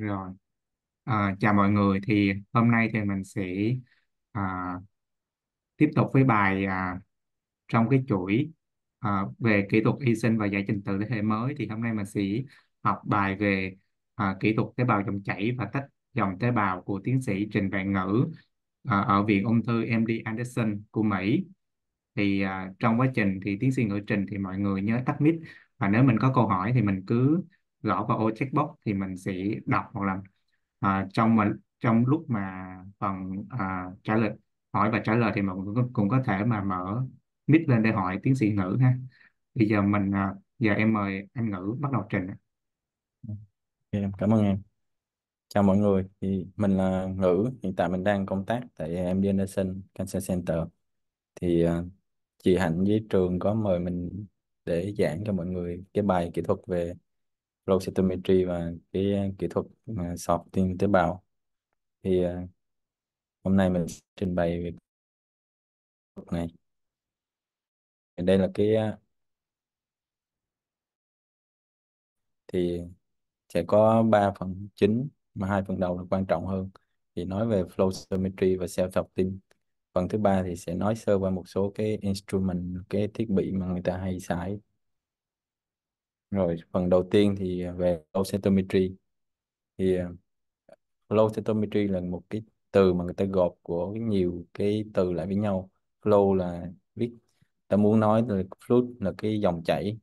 Rồi, à, chào mọi người. Thì hôm nay thì mình sẽ à, tiếp tục với bài à, trong cái chuỗi à, về kỹ thuật y sinh và giải trình tự thế hệ mới. Thì hôm nay mình sẽ học bài về à, kỹ thuật tế bào dòng chảy và tách dòng tế bào của tiến sĩ Trình Vạn Ngữ à, ở Viện Ung thư MD Anderson của Mỹ. Thì à, trong quá trình thì tiến sĩ Ngữ trình thì mọi người nhớ tắt mic và nếu mình có câu hỏi thì mình cứ gõ vào ô checkbox thì mình sẽ đọc một lần à, trong mà trong lúc mà phần à, trả lời hỏi và trả lời thì mình cũng, cũng có thể mà mở mic lên để hỏi tiến sĩ Ngữ ha bây giờ mình à, giờ em mời anh Ngữ bắt đầu trình em cảm ơn em. Chào mọi người, thì mình là Ngữ, hiện tại mình đang công tác tại MD Anderson Cancer Center. Thì uh, chị Hạnh với trường có mời mình để giảng cho mọi người cái bài kỹ thuật về flow cytometry và cái ờ, kỹ thuật uh, tiên tế bào. Thì ờ, hôm nay mình sẽ trình bày về thuật này. Đây là cái ờ, thì sẽ có 3 phần chính mà hai phần đầu là quan trọng hơn thì nói về flow cytometry và cell sọc tim phần thứ ba thì sẽ nói sơ qua một số cái instrument cái thiết bị mà người ta hay xài rồi, phần đầu tiên thì về flow cytometry thì ờ, flow cytometry là một cái từ mà người ta gộp của nhiều cái từ lại với nhau. Flow là viết, ta muốn nói là fluid là cái dòng chảy.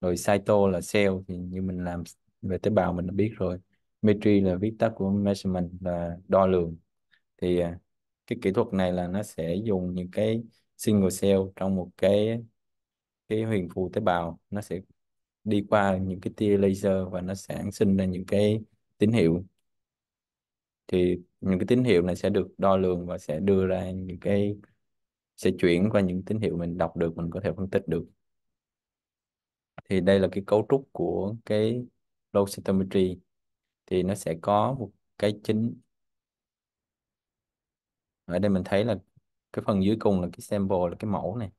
Rồi cyto là cell thì như mình làm về tế bào mình đã biết rồi. Metry là viết tắt của measurement là đo lường. Thì ờ, cái kỹ thuật này là nó sẽ dùng những cái single cell trong một cái cái huyền phù tế bào. Nó sẽ đi qua những cái tia laser và nó sản sinh ra những cái tín hiệu. Thì những cái tín hiệu này sẽ được đo lường và sẽ đưa ra những cái, sẽ chuyển qua những tín hiệu mình đọc được, mình có thể phân tích được. Thì đây là cái cấu trúc của cái flow cytometry. Thì nó sẽ có một cái chính. Ở đây mình thấy là cái phần dưới cùng là cái sample là cái mẫu này.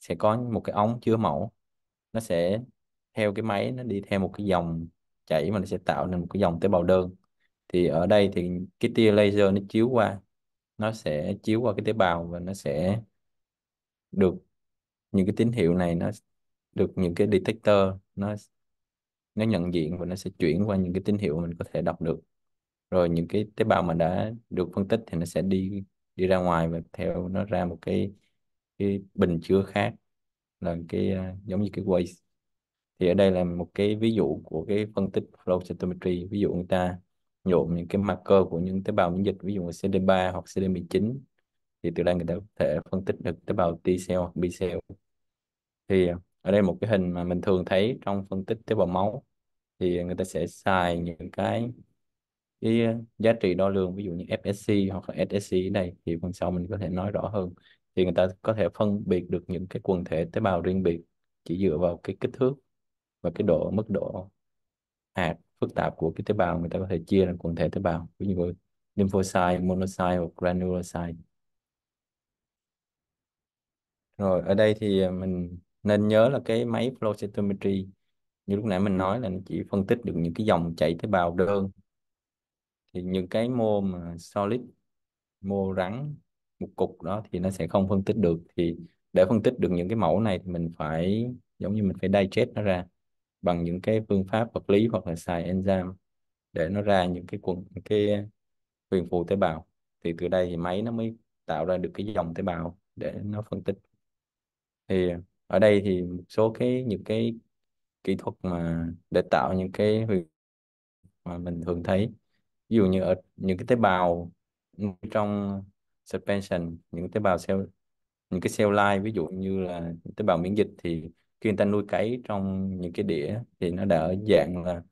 Sẽ có một cái ống chứa mẫu. Nó sẽ theo cái máy, nó đi theo một cái dòng chảy mà nó sẽ tạo nên một cái dòng tế bào đơn. Thì ở đây thì cái tia laser nó chiếu qua, nó sẽ chiếu qua cái tế bào và nó sẽ được những cái tín hiệu này, nó được những cái detector, nó nó nhận diện và nó sẽ chuyển qua những cái tín hiệu mình có thể đọc được. Rồi những cái tế bào mà đã được phân tích thì nó sẽ đi đi ra ngoài và theo nó ra một cái cái bình chứa khác, là cái à, giống như cái waste thì ở đây là một cái ví dụ của cái phân tích flow cytometry. Ví dụ người ta nhuộm những cái marker của những tế bào miễn dịch, ví dụ là CD3 hoặc CD19 thì từ đây người ta có thể phân tích được tế bào T cell hoặc B cell. Thì à, ở đây một cái hình mà mình thường thấy trong phân tích tế bào máu, thì người ta sẽ xài những cái cái giá trị đo lường, ví dụ như FSC hoặc là SSC ở đây, thì phần sau mình có thể nói rõ hơn. Thì người ta có thể phân biệt được những cái quần thể tế bào riêng biệt chỉ dựa vào cái kích thước và cái độ mức độ hạt phức tạp của cái tế bào người ta có thể chia là quần thể tế bào ví dụ lymphocyte, monocyte hoặc granulocyte. Rồi ở đây thì à, mình nên nhớ là cái máy flow cytometry như lúc nãy mình nói là nó chỉ phân tích được những cái dòng chảy tế bào đơn. Thì những cái mô mà solid mô rắn một cục đó thì nó sẽ không phân tích được. Thì để phân tích được những cái mẫu này thì mình phải giống như mình phải digest nó ra bằng những cái phương pháp vật lý hoặc là xài enzyme để nó ra những cái quần cái huyền phù tế bào. Thì từ đây thì máy nó mới tạo ra được cái dòng tế bào để nó phân tích. Thì ở đây thì một số cái, những cái kỹ thuật mà để tạo những cái huyền mà mình thường thấy. Ví dụ như ở những cái tế bào trong suspension, những tế bào cell, những cái cell line, ví dụ như là tế bào miễn dịch thì khi người ta nuôi cấy trong những cái đĩa thì nó đã ở dạng là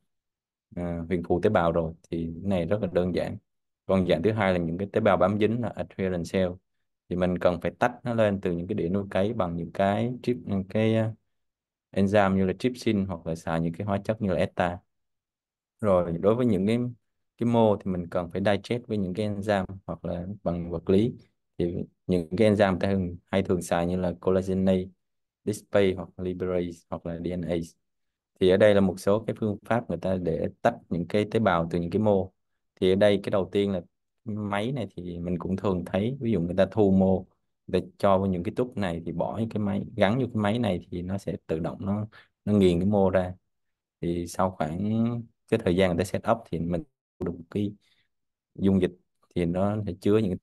à, huyền phù tế bào rồi thì cái này rất là đơn giản. Còn dạng thứ hai là những cái tế bào bám dính là adherent cell. Thì mình cần phải tách nó lên từ những cái đĩa nuôi cấy bằng những cái chip những cái à, enzyme như là trypsin hoặc là xài những cái hóa chất như là ETA rồi đối với những cái cái mô thì mình cần phải digest với những cái enzyme hoặc là bằng vật lý. Thì những cái enzyme ta thường, hay thường xài như là collagenase, display hoặc liberase hoặc là DNA thì ở đây là một số cái phương pháp người ta để tách những cái tế bào từ những cái mô. Thì ở đây cái đầu tiên là máy này thì mình cũng thường thấy, ví dụ người ta thu mô để cho vào những cái túp này thì bỏ những cái máy, gắn vô cái máy này thì nó sẽ tự động nó nó nghiền cái mô ra. Thì sau khoảng cái thời gian người ta set up thì mình được một cái dung dịch thì nó sẽ chứa những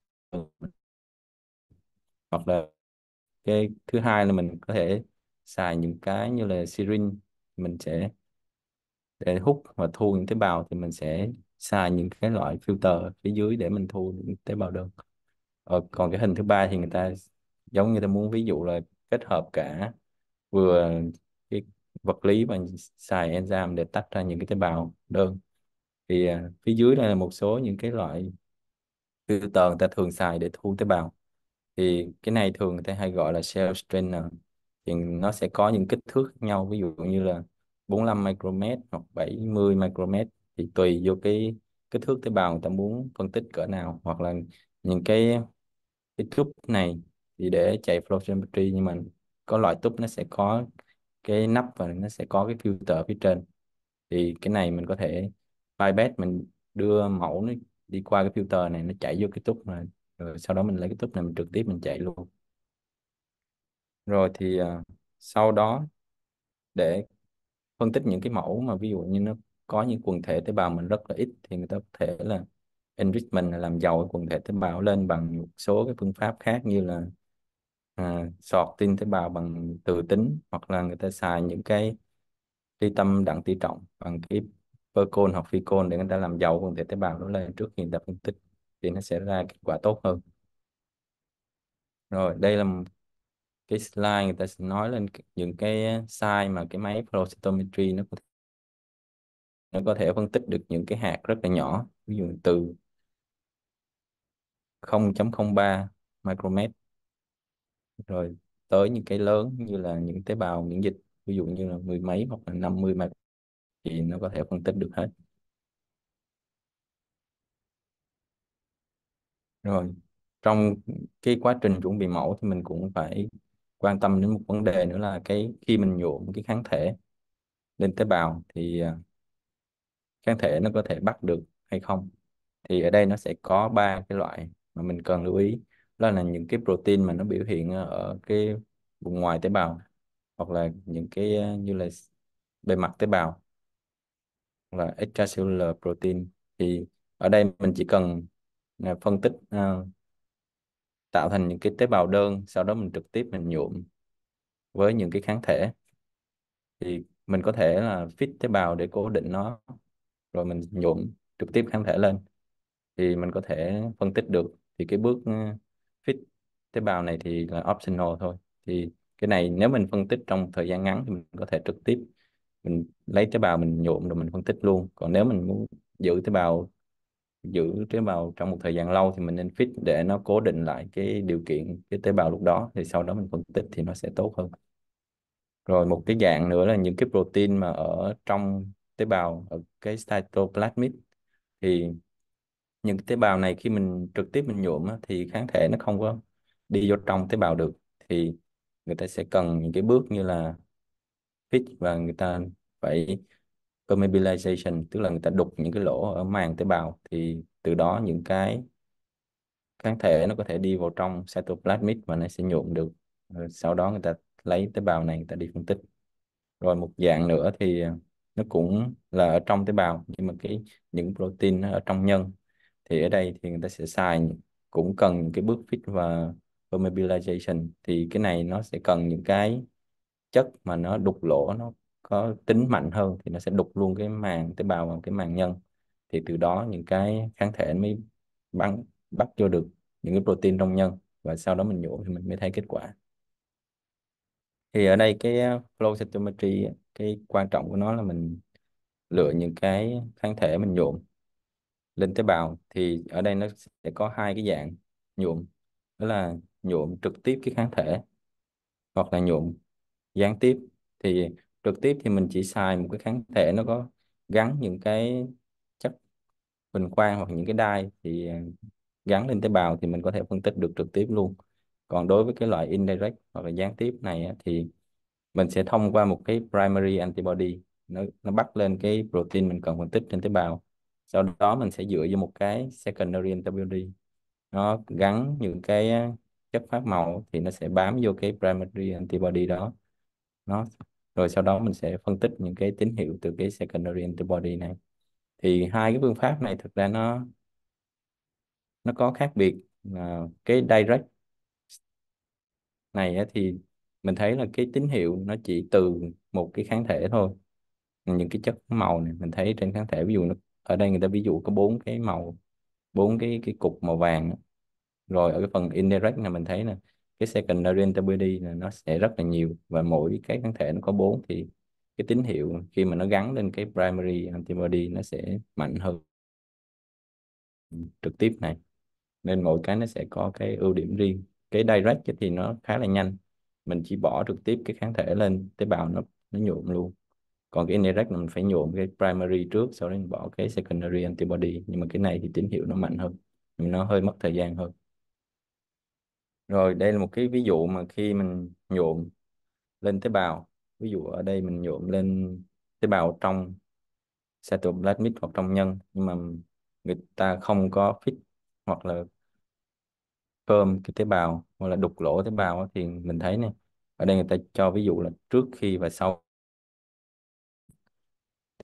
hoặc là cái thứ hai là mình có thể xài những cái như là syringe mình sẽ để hút và thu những tế bào thì mình sẽ xài những cái loại filter phía dưới để mình thu những tế bào đơn. Ờ, còn cái hình thứ ba thì người ta giống như ta muốn ví dụ là kết hợp cả vừa cái vật lý và xài enzyme để tách ra những cái tế bào đơn. Thì à, phía dưới đây là một số những cái loại filter người ta thường xài để thu tế bào thì cái này thường người ta hay gọi là cell strainer. Thì nó sẽ có những kích thước khác nhau. Ví dụ như là 45 micromet hoặc 70 micromet. Thì tùy vô cái kích thước tế bào người ta muốn phân tích cỡ nào. Hoặc là những cái cái tube này thì để chạy flow cytometry nhưng mà có loại tube nó sẽ có cái nắp và nó sẽ có cái filter phía trên. Thì cái này mình có thể bypass mình đưa mẫu nó đi qua cái filter này, nó chạy vô cái tube này rồi sau đó mình lấy cái tube này mình trực tiếp mình chạy luôn. Rồi thì uh, sau đó để phân tích những cái mẫu mà ví dụ như nó có những quần thể tế bào mình rất là ít thì người ta có thể là enrichment là làm giàu cái quần thể tế bào lên bằng một số cái phương pháp khác như là à, sọt tin tế bào bằng từ tính hoặc là người ta xài những cái ly tâm đặng tỷ trọng bằng cái percol hoặc phycol để người ta làm giàu quần thể tế bào đó lên trước khi người ta phân tích thì nó sẽ ra kết quả tốt hơn. Rồi đây là cái slide người ta sẽ nói lên những cái size mà cái máy flow cytometry nó có thể, nó có thể phân tích được những cái hạt rất là nhỏ. Ví dụ từ 0.03 micromet. Rồi tới những cái lớn như là những tế bào miễn dịch ví dụ như là mười mấy hoặc là 50 micromet thì nó có thể phân tích được hết. Rồi, trong cái quá trình chuẩn bị mẫu thì mình cũng phải quan tâm đến một vấn đề nữa là cái khi mình nhuộm cái kháng thể lên tế bào thì à, kháng thể nó có thể bắt được hay không? Thì ở đây nó sẽ có ba cái loại mà mình cần lưu ý. Đó là những cái protein mà nó biểu hiện ở cái vùng ngoài tế bào hoặc là những cái à, như là bề mặt tế bào, hoặc là extracellular protein. Thì ở đây mình chỉ cần Ờ, phân tích uh, tạo thành những cái tế bào đơn sau đó mình trực tiếp mình nhuộm với những cái kháng thể. Thì mình có thể là fit tế bào để cố định nó rồi mình nhuộm trực tiếp kháng thể lên. Thì mình có thể phân tích được. Thì cái bước ờ, fit tế bào này thì là optional thôi. Thì cái này nếu mình phân tích trong thời gian ngắn thì mình có thể trực tiếp mình lấy tế bào mình nhuộm rồi mình phân tích luôn. Còn nếu mình muốn giữ tế bào giữ tế bào trong một thời gian lâu thì mình nên fit để nó cố định lại cái điều kiện, cái tế bào lúc đó. Thì sau đó mình phân tích thì nó sẽ tốt hơn. Rồi một cái dạng nữa là những cái protein mà ở trong tế bào, ở cái cytoplasmic thì những cái tế bào này khi mình trực tiếp mình nhuộm thì kháng thể nó không có đi vô trong tế bào được. Thì người ta sẽ cần những cái bước như là fit và người ta phải permeabilization, tức là người ta đục những cái lỗ ở màng tế bào, thì từ đó những cái kháng thể nó có thể đi vào trong cytoplasmic và nó sẽ nhuộm được. Rồi sau đó người ta lấy tế bào này, người ta đi phân tích. Rồi một dạng nữa thì à, nó cũng là ở trong tế bào, nhưng mà cái, những protein nó ở trong nhân. Thì ở đây thì người ta sẽ xài cũng cần cái bước fit và permeabilization. Thì cái này nó sẽ cần những cái chất mà nó đục lỗ, nó có tính mạnh hơn thì nó sẽ đục luôn cái màng, tế bào và cái màng nhân. Thì từ đó những cái kháng thể mới bắn, bắt vô được những cái protein trong nhân và sau đó mình nhổ thì mình mới thấy kết quả. Thì ở đây cái ờ, flow cytometry cái quan trọng của nó là mình lựa những cái kháng thể mình nhuộm lên tế bào. Thì ở đây nó sẽ có hai cái dạng nhuộm, đó là nhuộm trực tiếp cái kháng thể hoặc là nhuộm gián tiếp. Thì trực tiếp thì mình chỉ xài một cái kháng thể nó có gắn những cái chất bình quang hoặc những cái đai thì à, gắn lên tế bào thì mình có thể phân tích được trực tiếp luôn. Còn đối với cái loại indirect hoặc là gián tiếp này thì mình sẽ thông qua một cái primary antibody, nó nó bắt lên cái protein mình cần phân tích trên tế bào. Sau đó mình sẽ dựa vào một cái secondary antibody, nó gắn những cái à, chất phát màu thì nó sẽ bám vô cái primary antibody đó. Nó rồi sau đó mình sẽ phân tích những cái tín hiệu từ cái secondary antibody này. Thì hai cái phương pháp này thực ra nó nó có khác biệt. À, cái direct này thì mình thấy là cái tín hiệu nó chỉ từ một cái kháng thể thôi. Những cái chất màu này mình thấy trên kháng thể ví dụ nó ở đây người ta ví dụ có bốn cái màu bốn cái cái cục màu vàng rồi ở cái phần indirect này mình thấy là cái secondary antibody là nó sẽ rất là nhiều và mỗi cái kháng thể nó có bốn thì cái tín hiệu khi mà nó gắn lên cái primary antibody nó sẽ mạnh hơn trực tiếp này. Nên mỗi cái nó sẽ có cái ưu điểm riêng. Cái direct thì nó khá là nhanh. Mình chỉ bỏ trực tiếp cái kháng thể lên, tế bào nó nó nhuộm luôn. Còn cái indirect là mình phải nhuộm cái primary trước, sau đó mình bỏ cái secondary antibody. Nhưng mà cái này thì tín hiệu nó mạnh hơn. Nó hơi mất thời gian hơn rồi, đây là một cái ví dụ mà khi mình nhuộm lên tế bào. Ví dụ ở đây mình nhuộm lên tế bào trong cytoplasmic hoặc trong nhân, nhưng mà người ta không có fit hoặc là cơm cái tế bào hoặc là đục lỗ tế bào thì mình thấy này ở đây người ta cho ví dụ là trước khi và sau.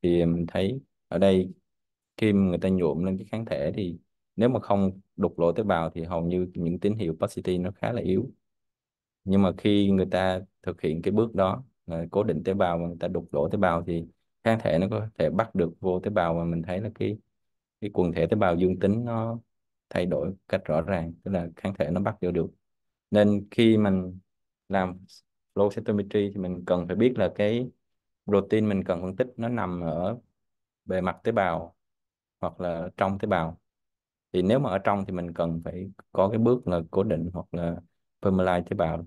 Thì mình thấy ở đây khi người ta nhuộm lên cái kháng thể thì nếu mà không đục lỗ tế bào thì hầu như những tín hiệu positive nó khá là yếu. Nhưng mà khi người ta thực hiện cái bước đó là cố định tế bào và người ta đục lỗ tế bào thì kháng thể nó có thể bắt được vô tế bào và mình thấy là cái cái quần thể tế bào dương tính nó thay đổi cách rõ ràng, tức là kháng thể nó bắt vô được. Nên khi mình làm flow cytometry thì mình cần phải biết là cái protein mình cần phân tích nó nằm ở bề mặt tế bào hoặc là trong tế bào thì nếu mà ở trong thì mình cần phải có cái bước là cố định hoặc là permaline tế bào.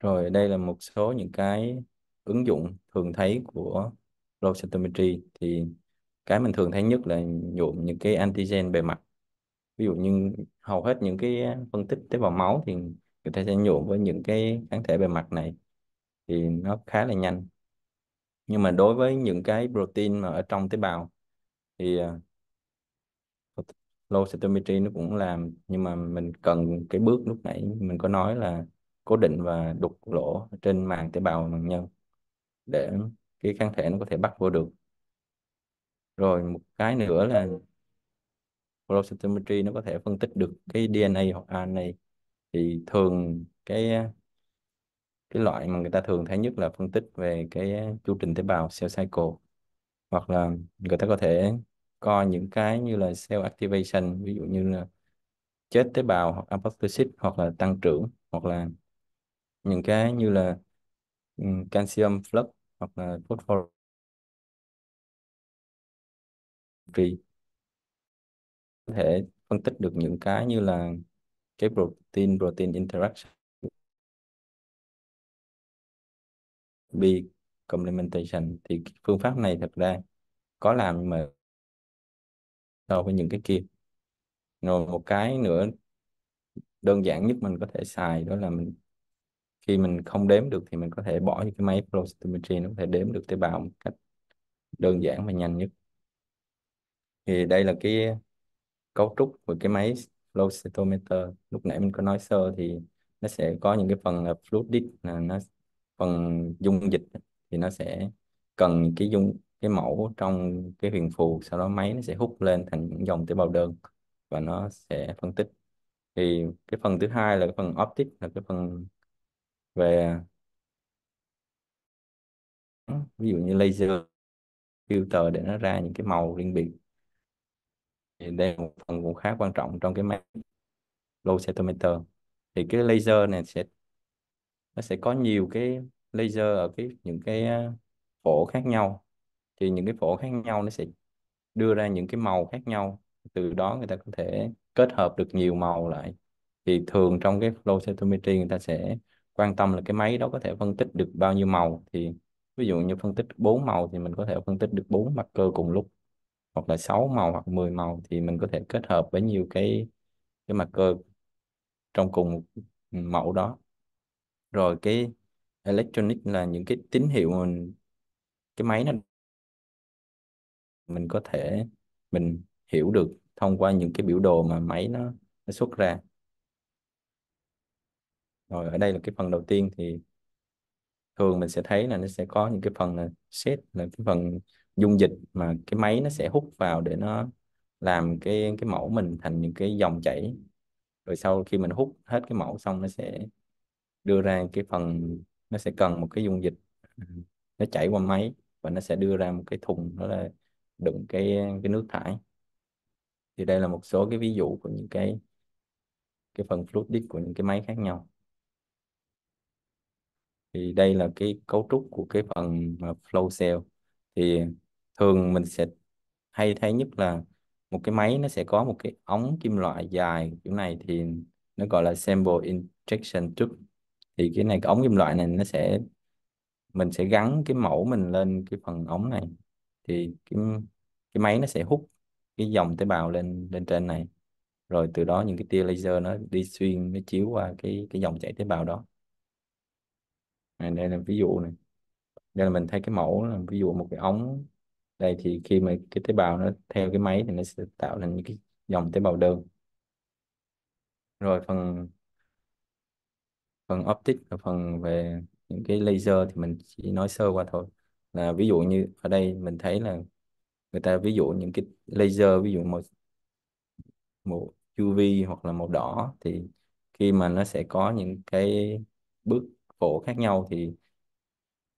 Rồi, đây là một số những cái ứng dụng thường thấy của flow cytometry thì cái mình thường thấy nhất là nhuộm những cái antigen bề mặt. Ví dụ như hầu hết những cái phân tích tế bào máu thì người ta sẽ nhuộm với những cái kháng thể bề mặt này. Thì nó khá là nhanh. Nhưng mà đối với những cái protein mà ở trong tế bào thì à, uh, flow cytometry nó cũng làm nhưng mà mình cần cái bước lúc nãy mình có nói là cố định và đục lỗ trên màng tế bào bằng nhân để cái kháng thể nó có thể bắt vô được. Rồi một cái nữa là flow cytometry nó có thể phân tích được cái DNA hoặc RNA thì thường cái à, cái loại mà người ta thường thấy nhất là phân tích về cái chu trình tế bào cell cycle hoặc là người ta có thể coi những cái như là cell activation ví dụ như là chết tế bào hoặc apoptosis hoặc là tăng trưởng hoặc là những cái như là um, calcium flux hoặc là phosphor. Có thể phân tích được những cái như là cái protein protein interaction. B complementation. Thì phương pháp này thật ra có làm nhưng mà so với những cái kia. Rồi một cái nữa đơn giản nhất mình có thể xài đó là mình, khi mình không đếm được thì mình có thể bỏ những cái máy flow cytometry nó có thể đếm được tế bào một cách đơn giản và nhanh nhất. Thì đây là cái cấu trúc của cái máy flow cytometer lúc nãy mình có nói sơ thì nó sẽ có những cái phần là fluidic, là nó phần dung dịch thì nó sẽ cần cái dung, cái mẫu trong cái huyền phù, sau đó máy nó sẽ hút lên thành những dòng tế bào đơn và nó sẽ phân tích. Thì cái phần thứ hai là cái phần optic, là cái phần về, ví dụ như laser filter để nó ra những cái màu riêng biệt. Thì đây là một phần cũng khá quan trọng trong cái máy low cytometer. Thì cái laser này sẽ, nó sẽ có nhiều cái laser ở cái, những cái à, phổ khác nhau. Thì những cái phổ khác nhau nó sẽ đưa ra những cái màu khác nhau. Từ đó người ta có thể kết hợp được nhiều màu lại. Thì thường trong cái flow cytometry người ta sẽ quan tâm là cái máy đó có thể phân tích được bao nhiêu màu. Thì ví dụ như phân tích bốn màu thì mình có thể phân tích được bốn mặt cơ cùng lúc. Hoặc là 6 màu hoặc 10 màu thì mình có thể kết hợp với nhiều cái cái mặt cơ trong cùng một mẫu đó. Rồi cái electronic là những cái tín hiệu mà mình, cái máy nó mình có thể mình hiểu được thông qua những cái biểu đồ mà máy nó, nó xuất ra. Rồi ở đây là cái phần đầu tiên thì thường mình sẽ thấy là nó sẽ có những cái phần là set là cái phần dung dịch mà cái máy nó sẽ hút vào để nó làm cái cái mẫu mình thành những cái dòng chảy. Rồi sau khi mình hút hết cái mẫu xong nó sẽ đưa ra cái phần nó sẽ cần một cái dung dịch nó chảy qua máy và nó sẽ đưa ra một cái thùng, đó là đựng cái cái nước thải. Thì đây là một số cái ví dụ của những cái cái phần fluidic của những cái máy khác nhau. Thì đây là cái cấu trúc của cái phần à, flow cell. Thì thường mình sẽ hay thấy nhất là một cái máy nó sẽ có một cái ống kim loại dài kiểu này thì nó gọi là sample injection tube thì cái này cái ống kim loại này nó sẽ mình sẽ gắn cái mẫu mình lên cái phần ống này. Thì cái cái máy nó sẽ hút cái dòng tế bào lên lên trên này. Rồi từ đó những cái tia laser nó đi xuyên nó chiếu qua cái cái dòng chảy tế bào đó. Này, đây là ví dụ này. Đây là mình thấy cái mẫu là ví dụ một cái ống. Đây thì khi mà cái tế bào nó theo cái máy thì nó sẽ tạo thành những cái dòng tế bào đơn. Rồi phần phần optic và phần về những cái laser thì mình chỉ nói sơ qua thôi. Là ví dụ như ở đây mình thấy là người ta ví dụ những cái laser, ví dụ màu màu UV hoặc là màu đỏ thì khi mà nó sẽ có những cái bước phổ khác nhau thì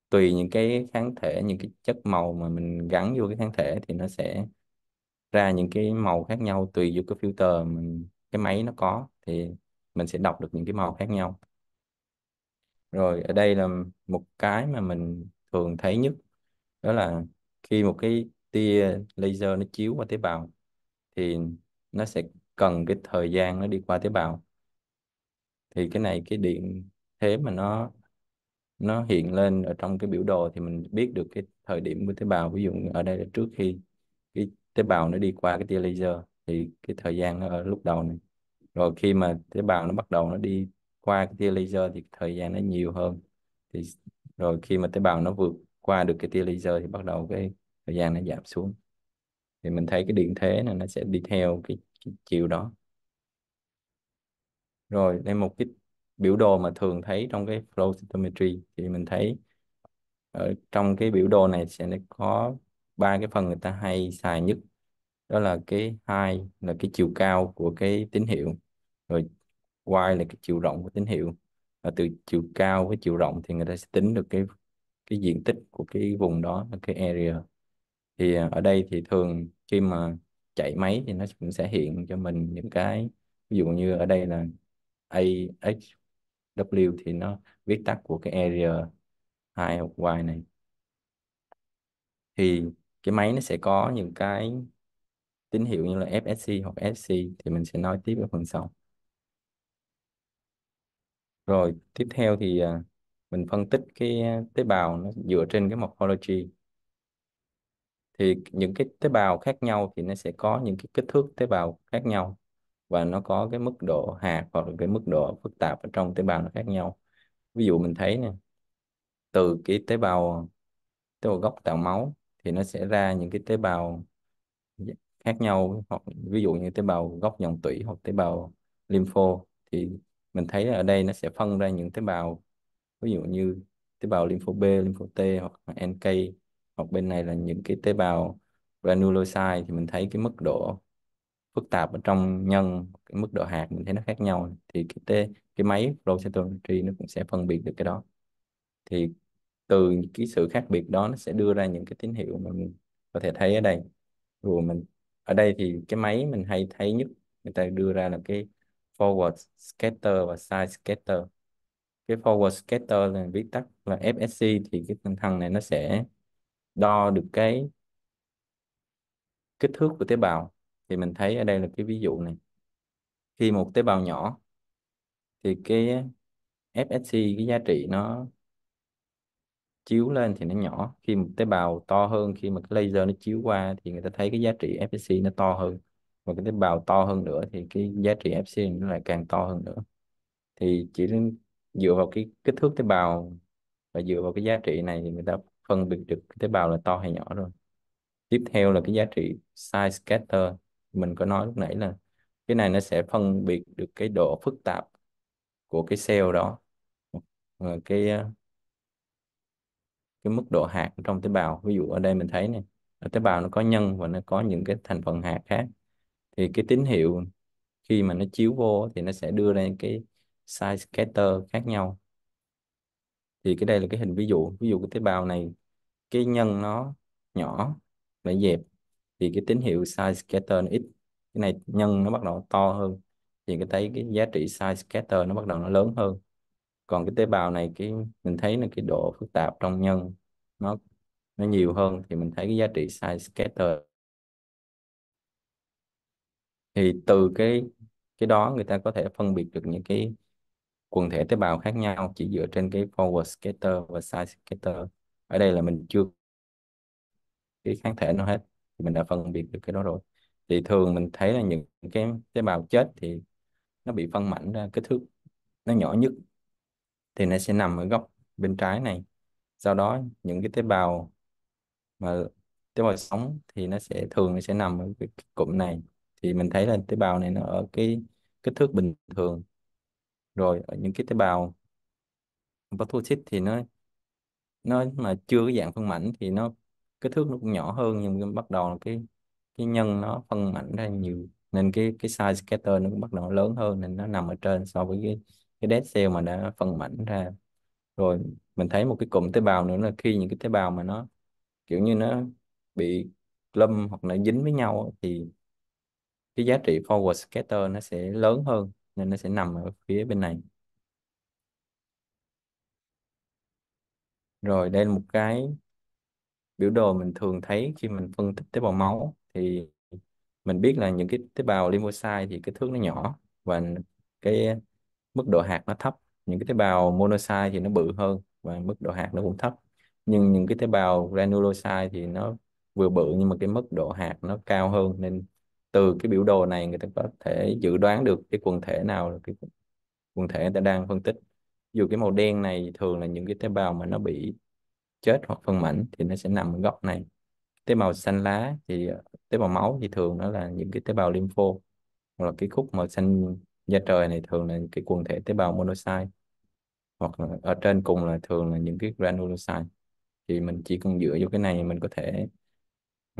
tùy những cái kháng thể, những cái chất màu mà mình gắn vô cái kháng thể thì nó sẽ ra những cái màu khác nhau tùy vô cái filter mình, cái máy nó có thì mình sẽ đọc được những cái màu khác nhau rồi, ở đây là một cái mà mình thường thấy nhất, đó là khi một cái tia laser nó chiếu qua tế bào thì nó sẽ cần cái thời gian nó đi qua tế bào. Thì cái này, cái điện thế mà nó nó hiện lên ở trong cái biểu đồ thì mình biết được cái thời điểm của tế bào. Ví dụ ở đây là trước khi cái tế bào nó đi qua cái tia laser thì cái thời gian nó ở lúc đầu này. Rồi khi mà tế bào nó bắt đầu nó đi qua cái tia laser thì thời gian nó nhiều hơn. Thì rồi khi mà tế bào nó vượt qua được cái tia laser thì bắt đầu cái thời gian nó giảm xuống. Thì mình thấy cái điện thế này nó sẽ đi theo cái, cái chiều đó. Rồi đây một cái biểu đồ mà thường thấy trong cái flow cytometry thì mình thấy ở trong cái biểu đồ này sẽ có ba cái phần người ta hay xài nhất. Đó là cái hai là cái chiều cao của cái tín hiệu. Rồi y là cái chiều rộng của tín hiệu. Và từ chiều cao với chiều rộng thì người ta sẽ tính được cái cái diện tích của cái vùng đó là cái area. Thì à, ở đây thì thường khi mà chạy máy thì nó cũng sẽ hiện cho mình những cái, ví dụ như ở đây là AHW thì nó viết tắt của cái area 2 hoặc Y này. Thì cái máy nó sẽ có những cái tín hiệu như là FSC hoặc sc thì mình sẽ nói tiếp ở phần sau rồi tiếp theo thì à, mình phân tích cái tế bào nó dựa trên cái morphology. Thì những cái tế bào khác nhau thì nó sẽ có những cái kích thước tế bào khác nhau và nó có cái mức độ hạt hoặc là cái mức độ phức tạp ở trong tế bào nó khác nhau. Ví dụ mình thấy nè từ cái tế bào tế bào gốc tạo máu thì nó sẽ ra những cái tế bào khác nhau hoặc ví dụ như tế bào gốc dòng tủy hoặc tế bào lympho thì mình thấy ở đây nó sẽ phân ra những tế bào ví dụ như tế bào lympho B, lympho T hoặc NK hoặc bên này là những cái tế bào granulocyte thì mình thấy cái mức độ phức tạp ở trong nhân cái mức độ hạt mình thấy nó khác nhau. Thì cái tế, cái máy flow cytometry nó cũng sẽ phân biệt được cái đó. Thì từ cái sự khác biệt đó nó sẽ đưa ra những cái tín hiệu mà mình có thể thấy ở đây. Rồi mình ở đây thì cái máy mình hay thấy nhất người ta đưa ra là cái forward scatter và side scatter cái forward scatter là viết tắt là FSC thì cái thằng này nó sẽ đo được cái kích thước của tế bào. Thì mình thấy ở đây là cái ví dụ này. Khi một tế bào nhỏ thì cái FSC cái giá trị nó chiếu lên thì nó nhỏ. Khi một tế bào to hơn, khi mà cái laser nó chiếu qua thì người ta thấy cái giá trị FSC nó to hơn và cái tế bào to hơn nữa thì cái giá trị FSC nó lại càng to hơn nữa. Thì chỉ dựa vào cái kích thước tế bào và dựa vào cái giá trị này thì người ta phân biệt được cái tế bào là to hay nhỏ rồi tiếp theo là cái giá trị size scatter. Mình có nói lúc nãy là cái này nó sẽ phân biệt được cái độ phức tạp của cái cell đó ờ, cái ờ, cái mức độ hạt trong tế bào. Ví dụ ở đây mình thấy này ở tế bào nó có nhân và nó có những cái thành phần hạt khác thì cái tín hiệu khi mà nó chiếu vô thì nó sẽ đưa ra cái size scatter khác nhau. Thì cái đây là cái hình ví dụ. Ví dụ cái tế bào này, cái nhân nó nhỏ và dẹp thì cái tín hiệu size scatter nó ít. Cái này nhân nó bắt đầu to hơn thì cái thấy cái giá trị size scatter nó bắt đầu nó lớn hơn. Còn cái tế bào này, cái mình thấy là cái độ phức tạp trong nhân nó nó nhiều hơn thì mình thấy cái giá trị size scatter thì từ cái cái đó người ta có thể phân biệt được những cái quần thể tế bào khác nhau chỉ dựa trên cái forward scatter và side scatter ở đây là mình chưa cái kháng thể nó hết, thì mình đã phân biệt được cái đó rồi. Thì thường mình thấy là những cái tế bào chết thì nó bị phân mảnh ra kích thước nó nhỏ nhất, thì nó sẽ nằm ở góc bên trái này. Sau đó những cái tế bào mà, tế bào sống thì nó sẽ, thường nó sẽ nằm ở cái cụm này thì mình thấy là tế bào này nó ở cái kích thước bình thường. Rồi, ở những cái tế bào apoptosis thì nó nó mà chưa cái dạng phân mảnh thì nó kích thước nó cũng nhỏ hơn, nhưng bắt đầu là cái cái nhân nó phân mảnh ra nhiều. Nên cái cái size scatter nó cũng bắt đầu lớn hơn, nên nó nằm ở trên so với cái cái dead cell mà đã phân mảnh ra. Rồi, mình thấy một cái cụm tế bào nữa là khi những cái tế bào mà nó kiểu như nó bị lâm hoặc là dính với nhau thì cái giá trị forward scatter nó sẽ lớn hơn nên nó sẽ nằm ở phía bên này. Rồi, đây là một cái biểu đồ mình thường thấy khi mình phân tích tế bào máu. Thì mình biết là những cái tế bào lymphocyte thì cái thước nó nhỏ và cái mức độ hạt nó thấp. Những cái tế bào monocyte thì nó bự hơn và mức độ hạt nó cũng thấp. Nhưng những cái tế bào granulocyte thì nó vừa bự nhưng mà cái mức độ hạt nó cao hơn nên từ cái biểu đồ này người ta có thể dự đoán được cái quần thể nào là cái quần thể người ta đang phân tích. Dù cái màu đen này thường là những cái tế bào mà nó bị chết hoặc phân mảnh thì nó sẽ nằm ở góc này. Tế bào xanh lá thì tế bào máu thì thường nó là những cái tế bào lympho hoặc là cái khúc màu xanh da trời này thường là cái quần thể tế bào monocyte hoặc là ở trên cùng là thường là những cái granulocyte. Thì mình chỉ cần dựa vô cái này mình có thể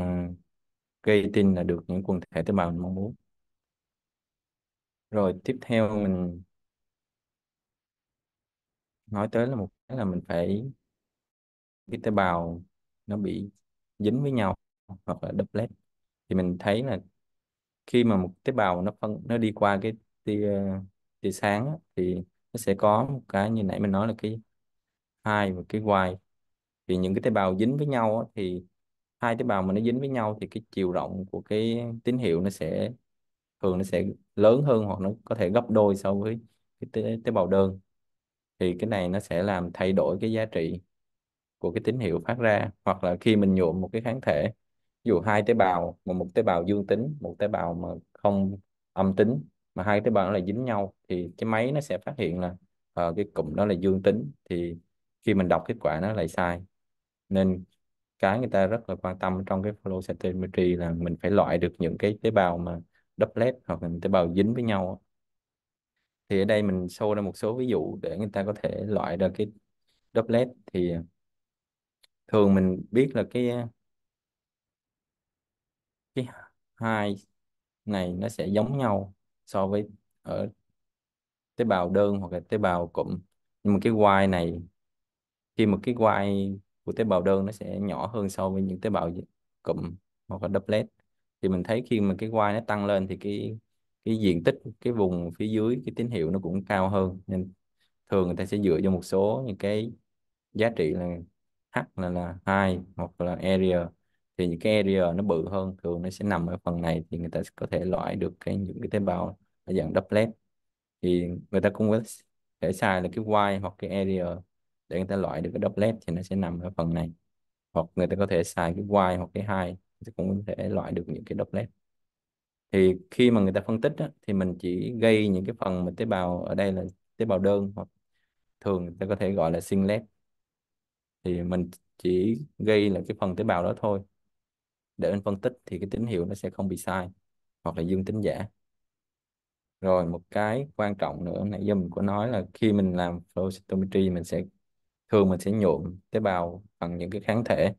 uh, gây tin là được những quần thể tế bào mình mong muốn. Rồi, tiếp theo mình nói tới là một cái là mình phải cái tế bào nó bị dính với nhau hoặc là doublet thì mình thấy là khi mà một tế bào nó phân, nó đi qua cái tia tia sáng thì nó sẽ có một cái như nãy mình nói là cái hai và cái y. Thì những cái tế bào dính với nhau thì hai tế bào mà nó dính với nhau thì cái chiều rộng của cái tín hiệu nó sẽ thường nó sẽ lớn hơn hoặc nó có thể gấp đôi so với cái tế, tế bào đơn. Thì cái này nó sẽ làm thay đổi cái giá trị của cái tín hiệu phát ra. Hoặc là khi mình nhuộm một cái kháng thể ví dụ hai tế bào mà một tế bào dương tính một tế bào mà không âm tính mà hai tế bào nó là dính nhau thì cái máy nó sẽ phát hiện là uh, cái cụm đó là dương tính. Thì khi mình đọc kết quả nó lại sai. Nên cái người ta rất là quan tâm trong cái flow cytometry là mình phải loại được những cái tế bào mà doublet hoặc là tế bào dính với nhau thì ở đây mình show ra một số ví dụ để người ta có thể loại ra cái doublet thì à, thường mình biết là cái cái hai này nó sẽ giống nhau so với ở tế bào đơn hoặc là tế bào cụm. Nhưng mà cái y này, khi mà cái y của tế bào đơn nó sẽ nhỏ hơn so với những tế bào cụm hoặc là doublet thì mình thấy khi mà cái y nó tăng lên thì cái cái diện tích cái vùng phía dưới, cái tín hiệu nó cũng cao hơn. Nên thường người ta sẽ dựa vào một số những cái giá trị là h là là hai hoặc là area. Thì những cái area nó bự hơn, thường nó sẽ nằm ở phần này thì người ta có thể loại được cái những cái tế bào ở dạng doublet thì người ta cũng có thể xài là cái y hoặc cái area để người ta loại được cái doublet thì nó sẽ nằm ở phần này. Hoặc người ta có thể xài cái y hoặc cái hai thì cũng có thể loại được những cái doublet thì khi mà người ta phân tích á, thì mình chỉ gây những cái phần mà tế bào ở đây là tế bào đơn hoặc thường người ta có thể gọi là singlet thì mình chỉ gây là cái phần tế bào đó thôi. Để anh phân tích thì cái tín hiệu nó sẽ không bị sai hoặc là dương tính giả. Rồi một cái quan trọng nữa nãy giờ mình có nói là khi mình làm flow cytometry mình sẽ thường mình sẽ nhuộm tế bào bằng những cái kháng thể.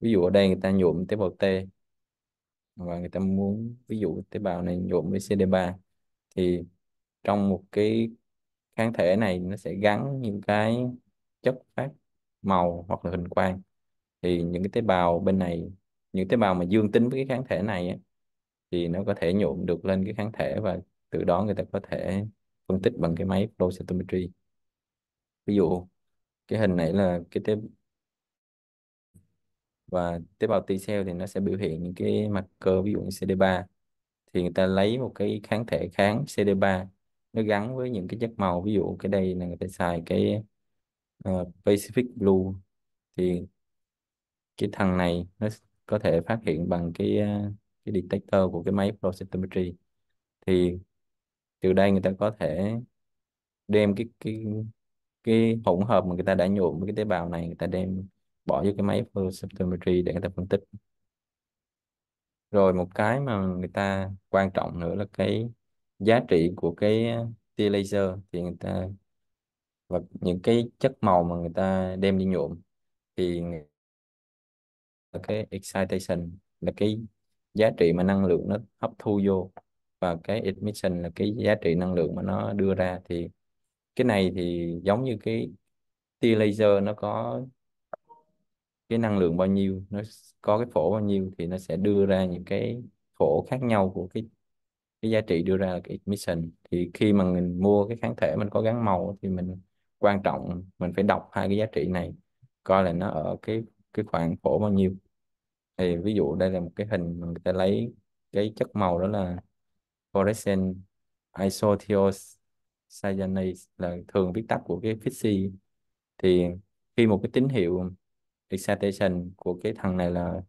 Ví dụ ở đây người ta nhuộm tế bào T, và người ta muốn, ví dụ tế bào này nhuộm với CD3 thì trong một cái kháng thể này nó sẽ gắn những cái chất phát màu hoặc là hình quang. Thì những cái tế bào bên này, những tế bào mà dương tính với cái kháng thể này thì nó có thể nhuộm được lên cái kháng thể và từ đó người ta có thể phân tích bằng cái máy flow cytometry ví dụ cái hình này là cái tế và tế bào T cell thì nó sẽ biểu hiện những cái marker ví dụ như CD3 thì người ta lấy một cái kháng thể kháng CD3 nó gắn với những cái chất màu ví dụ cái đây là người ta xài cái uh, Pacific Blue. Thì cái thằng này nó có thể phát hiện bằng cái uh, cái detector của cái máy flow cytometry thì từ đây người ta có thể đem cái cái cái hỗn hợp mà người ta đã nhuộm với cái tế bào này, người ta đem bỏ vô cái máy flow cytometry để người ta phân tích. Rồi một cái mà người ta quan trọng nữa là cái giá trị của cái tia laser, thì người ta và những cái chất màu mà người ta đem đi nhuộm thì là cái excitation, là cái giá trị mà năng lượng nó hấp thu vô. Và cái emission là cái giá trị năng lượng mà nó đưa ra thì cái này thì giống như cái tia laser nó có cái năng lượng bao nhiêu, nó có cái phổ bao nhiêu thì nó sẽ đưa ra những cái phổ khác nhau của cái cái giá trị đưa ra là cái emission. Thì khi mà mình mua cái kháng thể mình có gắn màu thì mình quan trọng mình phải đọc hai cái giá trị này, coi là nó ở cái cái khoảng phổ bao nhiêu. Thì ví dụ đây là một cái hình mà người ta lấy cái chất màu đó là fluorescent isothiocyanase là thường viết tắt của cái FISI thì khi một cái tín hiệu excitation của cái thằng này là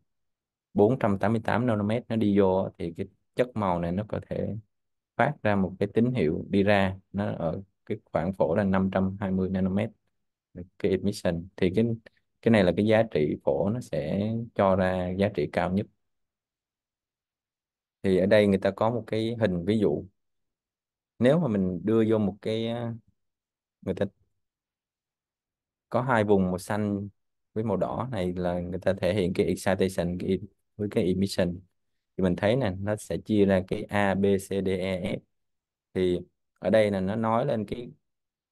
488 nanomet nó đi vô thì cái chất màu này nó có thể phát ra một cái tín hiệu đi ra. Nó ở cái khoảng phổ là 520 nanomet cái emission. Thì cái cái này là cái giá trị phổ, nó sẽ cho ra giá trị cao nhất. Thì ở đây người ta có một cái hình ví dụ nếu mà mình đưa vô một cái ờ, người ta có hai vùng màu xanh với màu đỏ này là người ta thể hiện cái excitation cái, với cái emission. Thì mình thấy nè nó sẽ chia ra cái A B C D E F. Thì ở đây là nó nói lên cái,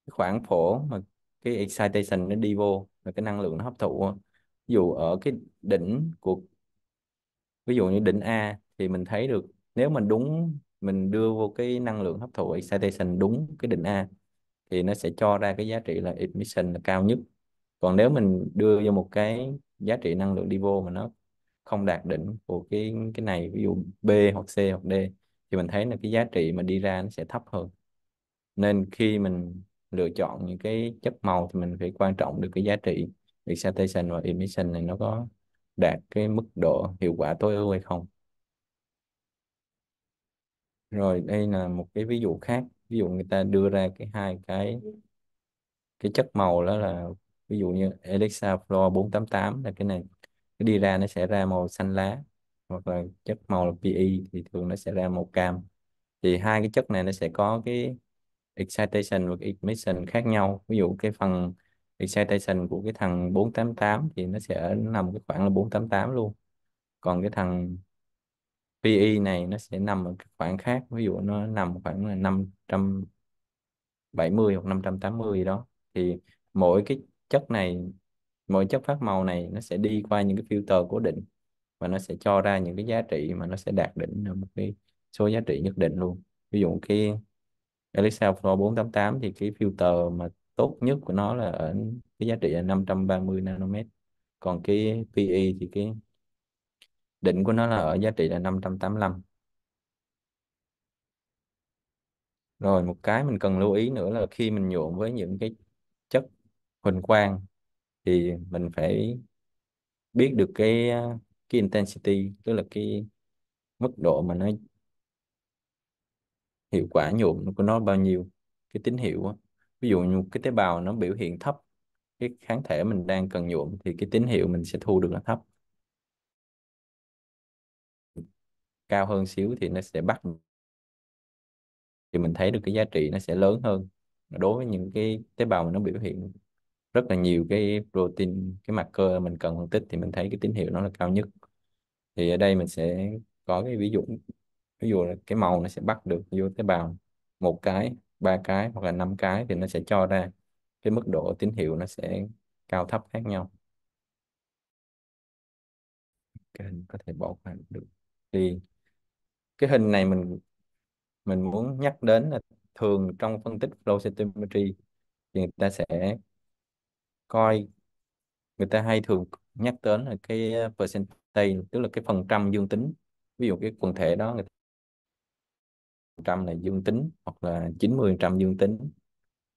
cái khoảng phổ mà cái excitation nó đi vô là cái năng lượng nó hấp thụ ví dụ ở cái đỉnh của ví dụ như đỉnh A thì mình thấy được nếu mình đúng mình đưa vô cái năng lượng hấp thụ excitation đúng cái đỉnh A, thì nó sẽ cho ra cái giá trị là emission là cao nhất. Còn nếu mình đưa vô một cái giá trị năng lượng đi vô mà nó không đạt đỉnh của cái cái này, ví dụ B hoặc C hoặc D, thì mình thấy là cái giá trị mà đi ra nó sẽ thấp hơn. Nên khi mình lựa chọn những cái chất màu thì mình phải quan trọng được cái giá trị excitation và emission này nó có đạt cái mức độ hiệu quả tối ưu hay không rồi, đây là một cái ví dụ khác. Ví dụ người ta đưa ra cái hai cái cái chất màu đó là ví dụ như Alexa Floor 488 là cái này. Cái đi ra nó sẽ ra màu xanh lá, hoặc là chất màu là PE thì thường nó sẽ ra màu cam. Thì hai cái chất này nó sẽ có cái excitation và emission khác nhau. Ví dụ cái phần excitation của cái thằng 488 thì nó sẽ nằm cái khoảng là 488 luôn. Còn cái thằng PE này nó sẽ nằm ở cái khoảng khác, ví dụ nó nằm khoảng là 570 hoặc 580 gì đó. Thì mỗi cái chất này, mỗi chất phát màu này nó sẽ đi qua những cái filter cố định và nó sẽ cho ra những cái giá trị mà nó sẽ đạt đỉnh ở một cái số giá trị nhất định luôn. Ví dụ cái Elixir Pro 488 thì cái filter mà tốt nhất của nó là ở cái giá trị là 530 nanomet. Còn cái PE thì cái định của nó là ở giá trị là 585 rồi, một cái mình cần lưu ý nữa là khi mình nhuộm với những cái chất huỳnh quang thì mình phải biết được cái cái intensity, tức là cái mức độ mà nó hiệu quả nhuộm của nó bao nhiêu, cái tín hiệu ví dụ như cái tế bào nó biểu hiện thấp, cái kháng thể mình đang cần nhuộm thì cái tín hiệu mình sẽ thu được là thấp. Cao hơn xíu thì nó sẽ bắt thì mình thấy được cái giá trị nó sẽ lớn hơn. Đối với những cái tế bào mà nó biểu hiện rất là nhiều cái protein cái mặt cơ mình cần phân tích thì mình thấy cái tín hiệu nó là cao nhất. Thì ở đây mình sẽ có cái ví dụ ví dụ là cái màu nó sẽ bắt được vô tế bào. Một cái ba cái hoặc là năm cái thì nó sẽ cho ra cái mức độ tín hiệu nó sẽ cao thấp khác nhau. Okay, có thể bỏ qua được. Thì cái hình này mình mình muốn nhắc đến là thường trong phân tích flow cytometry thì người ta sẽ coi, người ta hay thường nhắc đến là cái percentage, tức là cái phần trăm dương tính. Ví dụ cái quần thể đó, người ta phần trăm là dương tính hoặc là 90 trăm dương tính.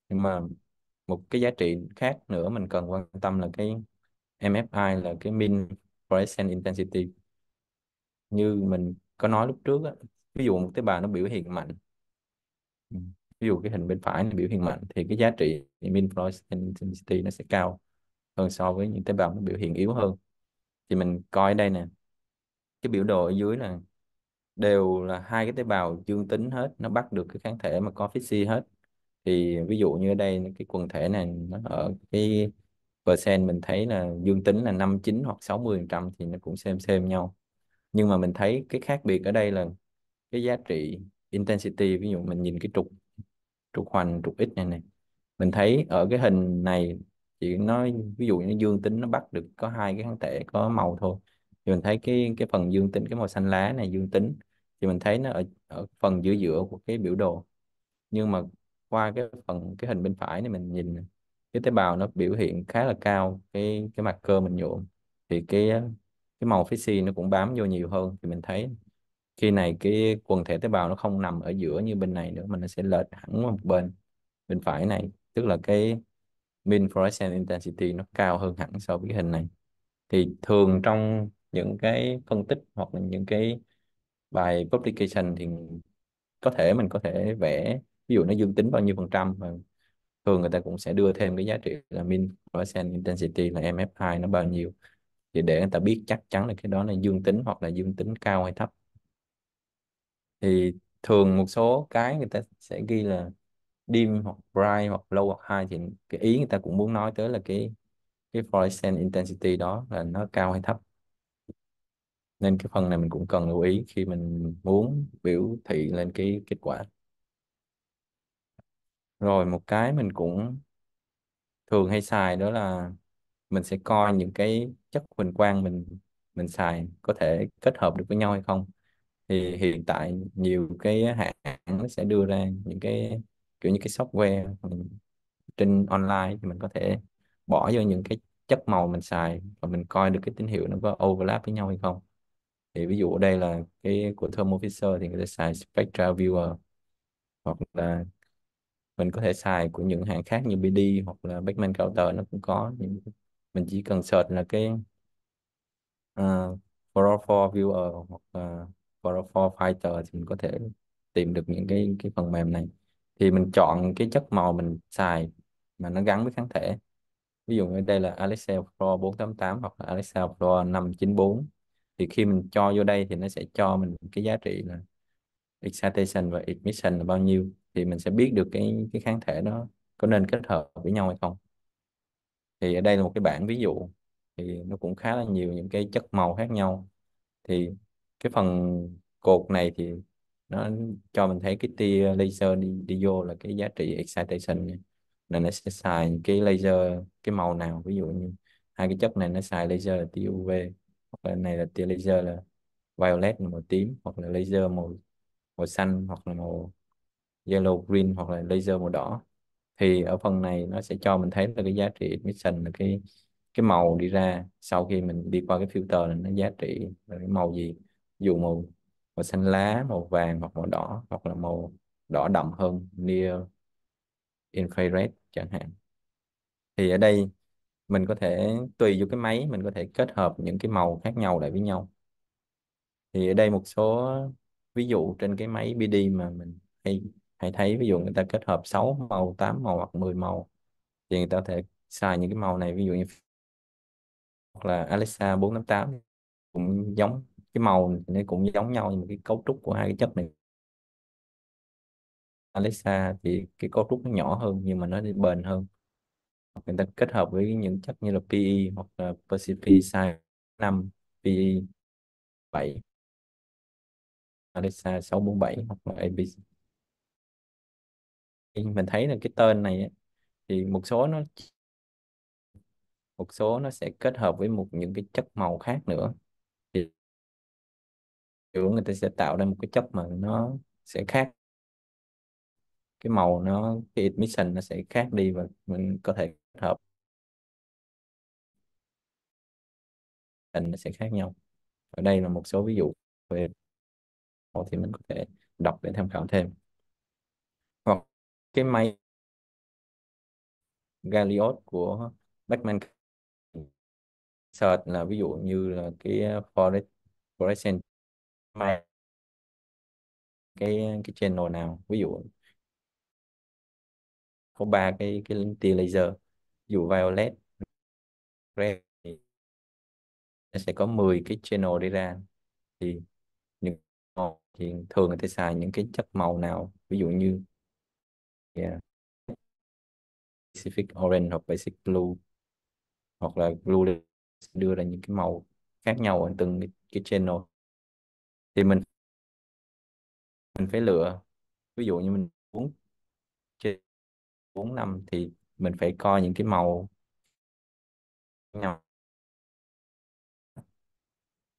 Nhưng mà một cái giá trị khác nữa mình cần quan tâm là cái MFI là cái mean fluorescence intensity. Như mình có nói lúc trước á, ví dụ một tế bào nó biểu hiện mạnh ví dụ cái hình bên phải nó biểu hiện mạnh thì cái giá trị mean fluorescence intensity nó sẽ cao hơn so với những tế bào nó biểu hiện yếu hơn. Thì mình coi đây nè cái biểu đồ ở dưới là đều là hai cái tế bào dương tính hết nó bắt được cái kháng thể mà có Fixi hết. Thì ví dụ như ở đây cái quần thể này nó ở cái percent mình thấy là dương tính là 59 hoặc 60 phần trăm thì nó cũng xem xem nhau nhưng mà mình thấy cái khác biệt ở đây là cái giá trị intensity, ví dụ mình nhìn cái trục trục hoành, trục x này này mình thấy ở cái hình này chỉ nói, ví dụ như dương tính nó bắt được có hai cái kháng thể, có màu thôi. Thì mình thấy cái cái phần dương tính, cái màu xanh lá này dương tính. Thì mình thấy nó ở ở phần giữa giữa của cái biểu đồ. Nhưng mà qua cái phần, cái hình bên phải này mình nhìn, cái tế bào nó biểu hiện khá là cao, cái cái mặt cơ mình nhuộm. Thì cái cái màu phế nó cũng bám vô nhiều hơn thì mình thấy khi này cái quần thể tế bào nó không nằm ở giữa như bên này nữa mà nó sẽ lệch hẳn qua một bên. Bên phải này, tức là cái mean fluorescence intensity nó cao hơn hẳn so với cái hình này. Thì thường trong những cái phân tích hoặc là những cái bài publication thì có thể mình có thể vẽ, ví dụ nó dương tính bao nhiêu phần trăm và thường người ta cũng sẽ đưa thêm cái giá trị là mean fluorescence intensity là MF2 nó bao nhiêu thì để người ta biết chắc chắn là cái đó là dương tính hoặc là dương tính cao hay thấp. Thì thường một số cái người ta sẽ ghi là dim hoặc bright hoặc low hoặc high thì cái ý người ta cũng muốn nói tới là cái cái fluorescence intensity đó là nó cao hay thấp. Nên cái phần này mình cũng cần lưu ý khi mình muốn biểu thị lên cái kết quả. Rồi một cái mình cũng thường hay xài đó là mình sẽ coi những cái chất huỳnh quang mình mình xài có thể kết hợp được với nhau hay không? Thì hiện tại nhiều cái hãng nó sẽ đưa ra những cái, kiểu như cái software trên online thì mình có thể bỏ vô những cái chất màu mình xài và mình coi được cái tín hiệu nó có overlap với nhau hay không? Thì ví dụ ở đây là cái của Thermo Fisher thì người ta xài Spectra Viewer hoặc là mình có thể xài của những hãng khác như BD hoặc là Beckman Coulter nó cũng có những mình chỉ cần search là cái uh, 404 Viewer hoặc uh, 404 Fighter thì mình có thể tìm được những cái cái phần mềm này. Thì mình chọn cái chất màu mình xài mà nó gắn với kháng thể. Ví dụ như đây là Alexa Pro 488 hoặc là Alexa Pro 594 thì khi mình cho vô đây thì nó sẽ cho mình cái giá trị là excitation và emission là bao nhiêu. Thì mình sẽ biết được cái cái kháng thể đó có nên kết hợp với nhau hay không thì ở đây là một cái bảng ví dụ thì nó cũng khá là nhiều những cái chất màu khác nhau thì cái phần cột này thì nó cho mình thấy cái tia laser đi, đi vô là cái giá trị excitation này. là nó sẽ xài cái laser cái màu nào ví dụ như hai cái chất này nó xài laser là tia UV hoặc là này là tia laser là violet là màu tím hoặc là laser màu màu xanh hoặc là màu yellow green hoặc là laser màu đỏ thì ở phần này nó sẽ cho mình thấy là cái giá trị admission là cái cái màu đi ra sau khi mình đi qua cái filter là nó giá trị là cái màu gì? Dù màu màu xanh lá, màu vàng hoặc màu đỏ hoặc là màu đỏ đậm hơn, near infrared chẳng hạn. Thì ở đây mình có thể, tùy vô cái máy, mình có thể kết hợp những cái màu khác nhau lại với nhau. Thì ở đây một số ví dụ trên cái máy BD mà mình hay hay thấy ví dụ người ta kết hợp 6 màu 8 màu hoặc 10 màu thì người ta có thể xài những cái màu này. Ví dụ như hoặc là Alexa 488 cũng giống cái màu nó cũng giống nhau, nhưng mà cái cấu trúc của hai cái chất này. Alexa thì cái cấu trúc nó nhỏ hơn nhưng mà nó bền hơn. Người ta kết hợp với những chất như là PE hoặc là PCP size 5 PE 7 Alexa 647 hoặc là ABC mình thấy là cái tên này á, thì một số nó một số nó sẽ kết hợp với một những cái chất màu khác nữa. Thì kiểu người ta sẽ tạo ra một cái chất mà nó sẽ khác cái màu nó cái emission nó sẽ khác đi và mình có thể kết hợp. Thành nó sẽ khác nhau. Ở đây là một số ví dụ về màu thì mình có thể đọc để tham khảo thêm cái máy Galliot của Beckman search là ví dụ như là cái ờ, forest fluorescent máy cái ờ, cái channel nào, ví dụ có ba cái cái tia laser, ví dụ violet, red nó sẽ có 10 cái channel đi ra. Thì những thì thường người ta xài những cái chất màu nào, ví dụ như yeah, Pacific Orange hoặc Basic Blue. Hoặc là Blue đưa ra những cái màu khác nhau ở từng cái, cái channel. Thì mình mình phải lựa. Ví dụ như mình muốn trên 4 năm thì mình phải coi những cái màu nhau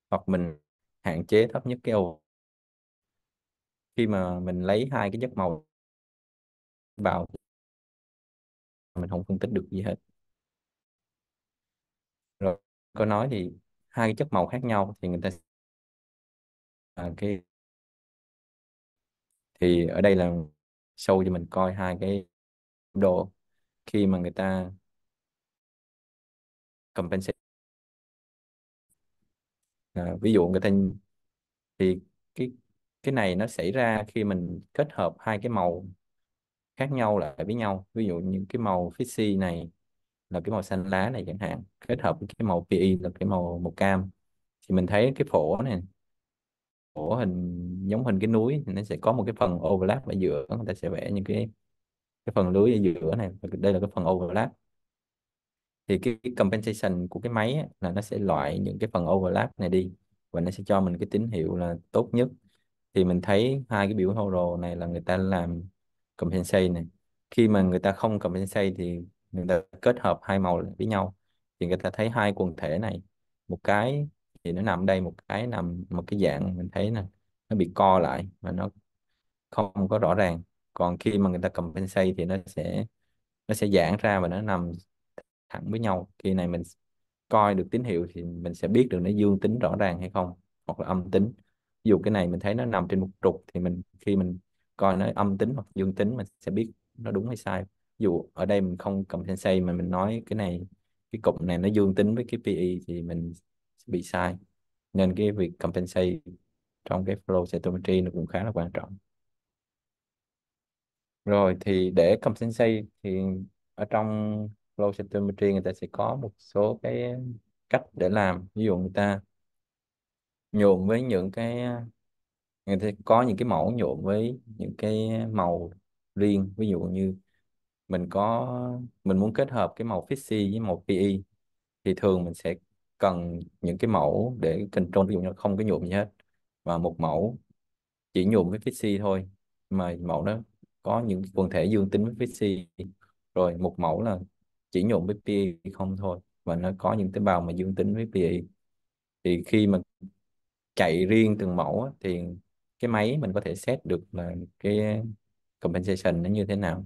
hoặc mình hạn chế thấp nhất cái ô. Khi mà mình lấy hai cái chất màu vào mình không phân tích được gì hết. Rồi có nói thì hai cái chất màu khác nhau thì người ta à, cái thì ở đây là sâu cho mình coi hai cái độ khi mà người ta compensate à, ví dụ người ta thì cái cái này nó xảy ra khi mình kết hợp hai cái màu khác nhau lại với nhau. Ví dụ như cái màu Fixie này là cái màu xanh lá này chẳng hạn kết hợp với cái màu PE là cái màu màu cam. Thì mình thấy cái phổ này phổ hình giống hình cái núi thì nó sẽ có một cái phần overlap ở giữa người ta sẽ vẽ những cái cái phần lưới ở giữa này. Đây là cái phần overlap. Thì cái, cái compensation của cái máy ấy, là nó sẽ loại những cái phần overlap này đi và nó sẽ cho mình cái tín hiệu là tốt nhất. Thì mình thấy hai cái biểu hồ này là người ta làm compensate này. Khi mà người ta không compensate thì người ta kết hợp hai màu với nhau. Thì người ta thấy hai quần thể này, một cái thì nó nằm đây, một cái nằm, một cái dạng, mình thấy nè, nó bị co lại và nó không có rõ ràng. Còn khi mà người ta compensate thì nó sẽ nó sẽ giãn ra và nó nằm thẳng với nhau. Khi này mình coi được tín hiệu thì mình sẽ biết được nó dương tính rõ ràng hay không, hoặc là âm tính. Ví dụ cái này mình thấy nó nằm trên một trục thì mình, khi mình coi nó âm tính hoặc dương tính mình sẽ biết nó đúng hay sai. Dù ở đây mình không compensate mà mình nói cái này, cái cụm này nó dương tính với cái PE thì mình sẽ bị sai. Nên cái việc compensate trong cái flow cytometry nó cũng khá là quan trọng. Rồi thì để compensate thì ở trong flow cytometry người ta sẽ có một số cái cách để làm. Ví dụ người ta nhuộm với những cái người ta có những cái mẫu nhuộm với những cái màu riêng. Ví dụ như mình có, mình muốn kết hợp cái màu Fixie với màu PE thì thường mình sẽ cần những cái mẫu để control. Ví dụ như không có nhuộm gì hết và một mẫu chỉ nhuộm với Fixie thôi. Mà mẫu đó có những quần thể dương tính với Fixie rồi một mẫu là chỉ nhuộm với PE không thôi và nó có những tế bào mà dương tính với PE thì khi mà chạy riêng từng mẫu thì cái máy mình có thể set được là cái compensation nó như thế nào.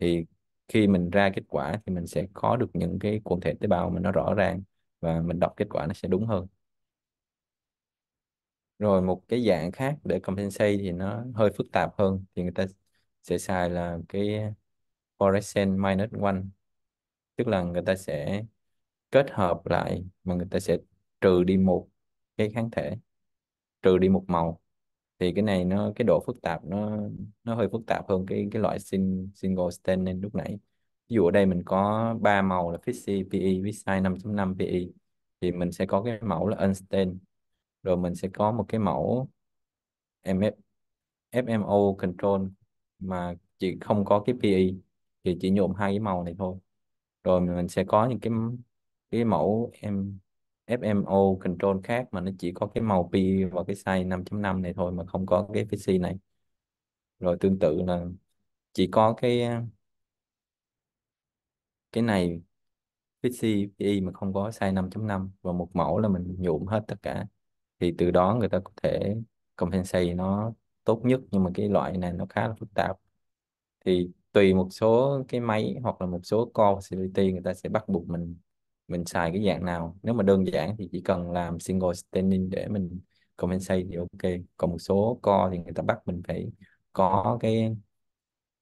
Thì khi mình ra kết quả thì mình sẽ có được những cái quần thể tế bào mà nó rõ ràng và mình đọc kết quả nó sẽ đúng hơn. Rồi một cái dạng khác để compensate thì nó hơi phức tạp hơn thì người ta sẽ xài là cái fluorescent minus one. Tức là người ta sẽ kết hợp lại mà người ta sẽ trừ đi một cái kháng thể, trừ đi một màu thì cái này nó cái độ phức tạp nó nó hơi phức tạp hơn cái cái loại sin, single stain nên lúc nãy. Ví dụ ở đây mình có ba màu là Fixie PE với size 5.5 PE thì mình sẽ có cái mẫu là Unstained rồi mình sẽ có một cái mẫu MF, FMO Control mà chỉ không có cái PE thì chỉ nhuộm hai cái màu này thôi. Rồi mình sẽ có những cái cái mẫu em FMO Control khác mà nó chỉ có cái màu P và cái size 5.5 này thôi mà không có cái PC này. Rồi tương tự là chỉ có cái cái này PC PE mà không có size 5.5 và một mẫu là mình nhuộm hết tất cả. Thì từ đó người ta có thể compensate nó tốt nhất nhưng mà cái loại này nó khá là phức tạp. Thì tùy một số cái máy hoặc là một số core facility người ta sẽ bắt buộc mình mình xài cái dạng nào. Nếu mà đơn giản thì chỉ cần làm single staining để mình compensate thì ok. Còn một số core thì người ta bắt mình phải có cái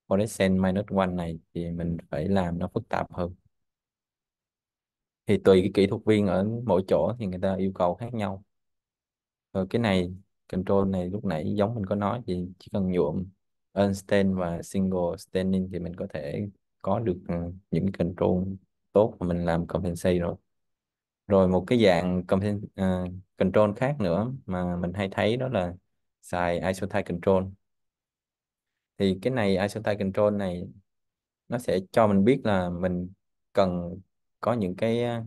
fluorescent minus one này thì mình phải làm nó phức tạp hơn. Thì tùy cái kỹ thuật viên ở mỗi chỗ thì người ta yêu cầu khác nhau. Rồi cái này, control này lúc nãy giống mình có nói thì chỉ cần nhuộm unstain và single staining thì mình có thể có được ừ, những cái control tốt mà mình làm compensate rồi rồi một cái dạng compen, à, control khác nữa mà mình hay thấy đó là xài isotype control. Thì cái này isotype control này nó sẽ cho mình biết là mình cần có những cái à,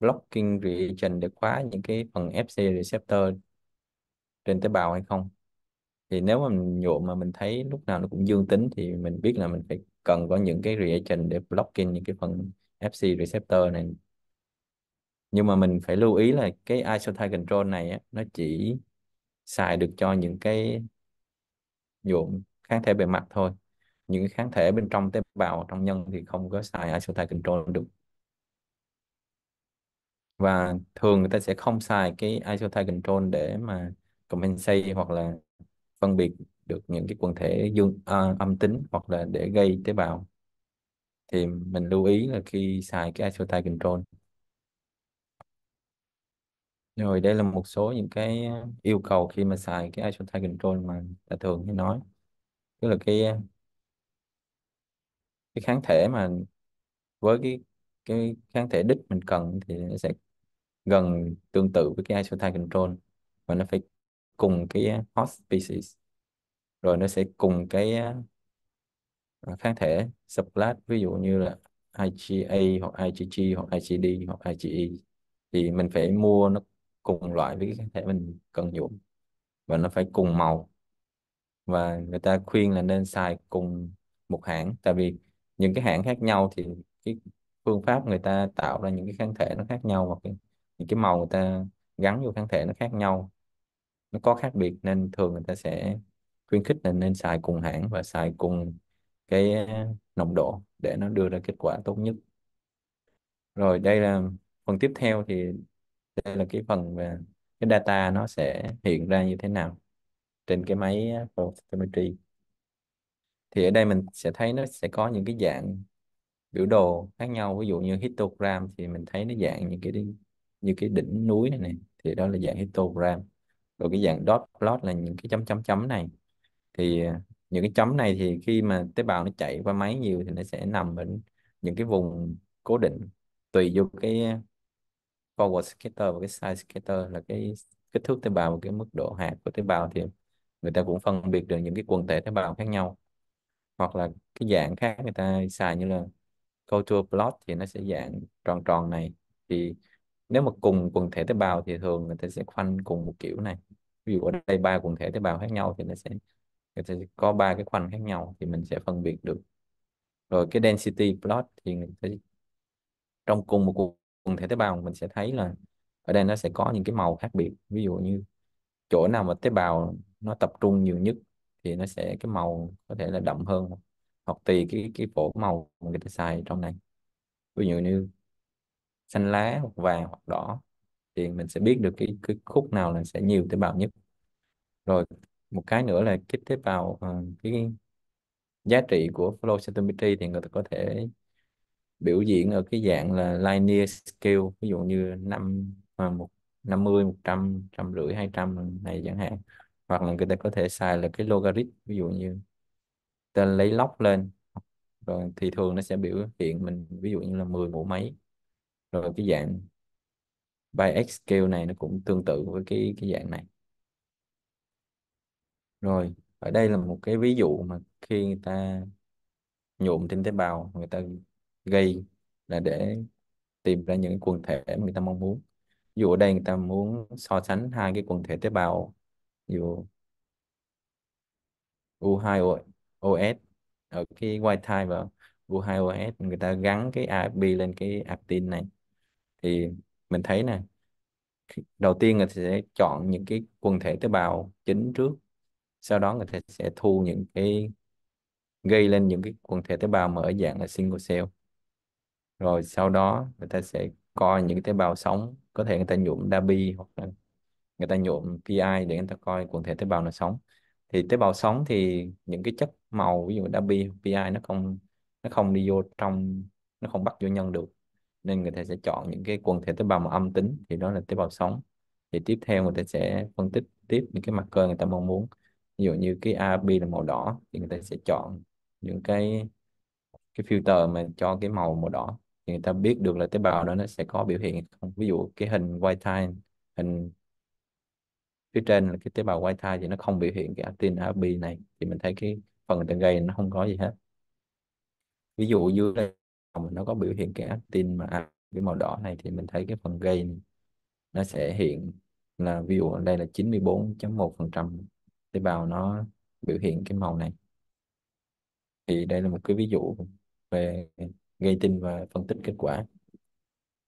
blocking region để khóa những cái phần Fc receptor trên tế bào hay không. Thì nếu mà mình nhuộm mà mình thấy lúc nào nó cũng dương tính thì mình biết là mình phải cần có những cái reagent để blocking những cái phần Fc receptor này. Nhưng mà mình phải lưu ý là cái isotype control này á, nó chỉ xài được cho những cái dụng kháng thể bề mặt thôi. Những cái kháng thể bên trong tế bào trong nhân thì không có xài isotype control được. Và thường người ta sẽ không xài cái isotype control để mà compensate hoặc là phân biệt được những cái quần thể dương à, âm tính hoặc là để gây tế bào thì mình lưu ý là khi xài cái isotype control. Rồi đây là một số những cái yêu cầu khi mà xài cái isotype control mà ta thường hay nói. Tức là cái cái kháng thể mà với cái cái kháng thể đích mình cần thì nó sẽ gần tương tự với cái isotype control và nó phải cùng cái host species rồi nó sẽ cùng cái uh, kháng thể subclass ví dụ như là IgA hoặc IgG hoặc IgD hoặc IgE thì mình phải mua nó cùng loại với cái kháng thể mình cần nhuộm và nó phải cùng màu. Và người ta khuyên là nên xài cùng một hãng tại vì những cái hãng khác nhau thì cái phương pháp người ta tạo ra những cái kháng thể nó khác nhau hoặc cái, những cái màu người ta gắn vô kháng thể nó khác nhau nó có khác biệt nên thường người ta sẽ khuyến khích là nên xài cùng hãng và xài cùng cái ờ, nồng độ để nó đưa ra kết quả tốt nhất. Rồi đây là phần tiếp theo thì đây là cái phần về cái data nó sẽ hiện ra như thế nào trên cái máy ờ, flow cytometry thì ở đây mình sẽ thấy nó sẽ có những cái dạng biểu đồ khác nhau. Ví dụ như histogram thì mình thấy nó dạng như cái như cái đỉnh núi này này thì đó là dạng histogram. Rồi cái dạng dot plot là những cái chấm chấm chấm này thì ờ, những cái chấm này thì khi mà tế bào nó chạy qua máy nhiều thì nó sẽ nằm ở những cái vùng cố định, tùy vô cái ờ, forward scatter và cái side scatter là cái kích thước tế bào và cái mức độ hạt của tế bào thì người ta cũng phân biệt được những cái quần thể tế bào khác nhau. Hoặc là cái dạng khác người ta xài như là culture plot thì nó sẽ dạng tròn tròn này. Thì nếu mà cùng quần thể tế bào thì thường người ta sẽ khoanh cùng một kiểu này. Ví dụ ở đây ba quần thể tế bào khác nhau thì nó sẽ người ta sẽ có ba cái khoanh khác nhau thì mình sẽ phân biệt được. Rồi cái density plot thì trong cùng một quần thể tế bào mình sẽ thấy là ở đây nó sẽ có những cái màu khác biệt. Ví dụ như chỗ nào mà tế bào nó tập trung nhiều nhất thì nó sẽ cái màu có thể là đậm hơn hoặc tùy cái cái phổ màu mà người ta xài trong này. Ví dụ như xanh lá hoặc vàng hoặc đỏ thì mình sẽ biết được cái, cái khúc nào là sẽ nhiều tế bào nhất. Rồi một cái nữa là kích tế bào uh, cái giá trị của flow cytometry thì người ta có thể biểu diễn ở cái dạng là linear scale ví dụ như năm à, một năm mươi một trăm trăm rưỡi hai trăm này chẳng hạn. Hoặc là người ta có thể xài là cái logarit ví dụ như ta lấy log lên rồi thì thường nó sẽ biểu hiện mình ví dụ như là 10 mũ mấy rồi cái dạng by scale này nó cũng tương tự với cái cái dạng này rồi, ở đây là một cái ví dụ mà khi người ta nhuộm trên tế bào, người ta gây là để tìm ra những quần thể mà người ta mong muốn. Ví dụ ở đây người ta muốn so sánh hai cái quần thể tế bào, ví dụ U2OS ở cái white type và U2OS người ta gắn cái AFP lên cái actin này. Thì mình thấy nè đầu tiên người ta sẽ chọn những cái quần thể tế bào chính trước sau đó người ta sẽ thu những cái, gây lên những cái quần thể tế bào mà ở dạng là single cell. Rồi sau đó người ta sẽ coi những cái tế bào sống. Có thể người ta nhuộm Dabi hoặc là người ta nhuộm PI để người ta coi quần thể tế bào nào sống. Thì tế bào sống thì những cái chất màu, ví dụ Dabi PI nó không nó không đi vô trong, nó không bắt vô nhân được. Nên người ta sẽ chọn những cái quần thể tế bào mà âm tính, thì đó là tế bào sống. Thì tiếp theo người ta sẽ phân tích tiếp những cái mặt cơ người ta mong muốn ví dụ như cái AB là màu đỏ thì người ta sẽ chọn những cái cái filter mà cho cái màu màu đỏ. Thì người ta biết được là tế bào đó nó sẽ có biểu hiện không. Ví dụ cái hình white time hình phía trên là cái tế bào white time thì nó không biểu hiện cái actin AB này. Thì mình thấy cái phần tầng gây nó không có gì hết. Ví dụ dưới đây mà nó có biểu hiện cái actin mà cái màu đỏ này thì mình thấy cái phần gây này, nó sẽ hiện là ví dụ ở đây là 94.1% tế bào nó biểu hiện cái màu này. Thì đây là một cái ví dụ về gây tin và phân tích kết quả.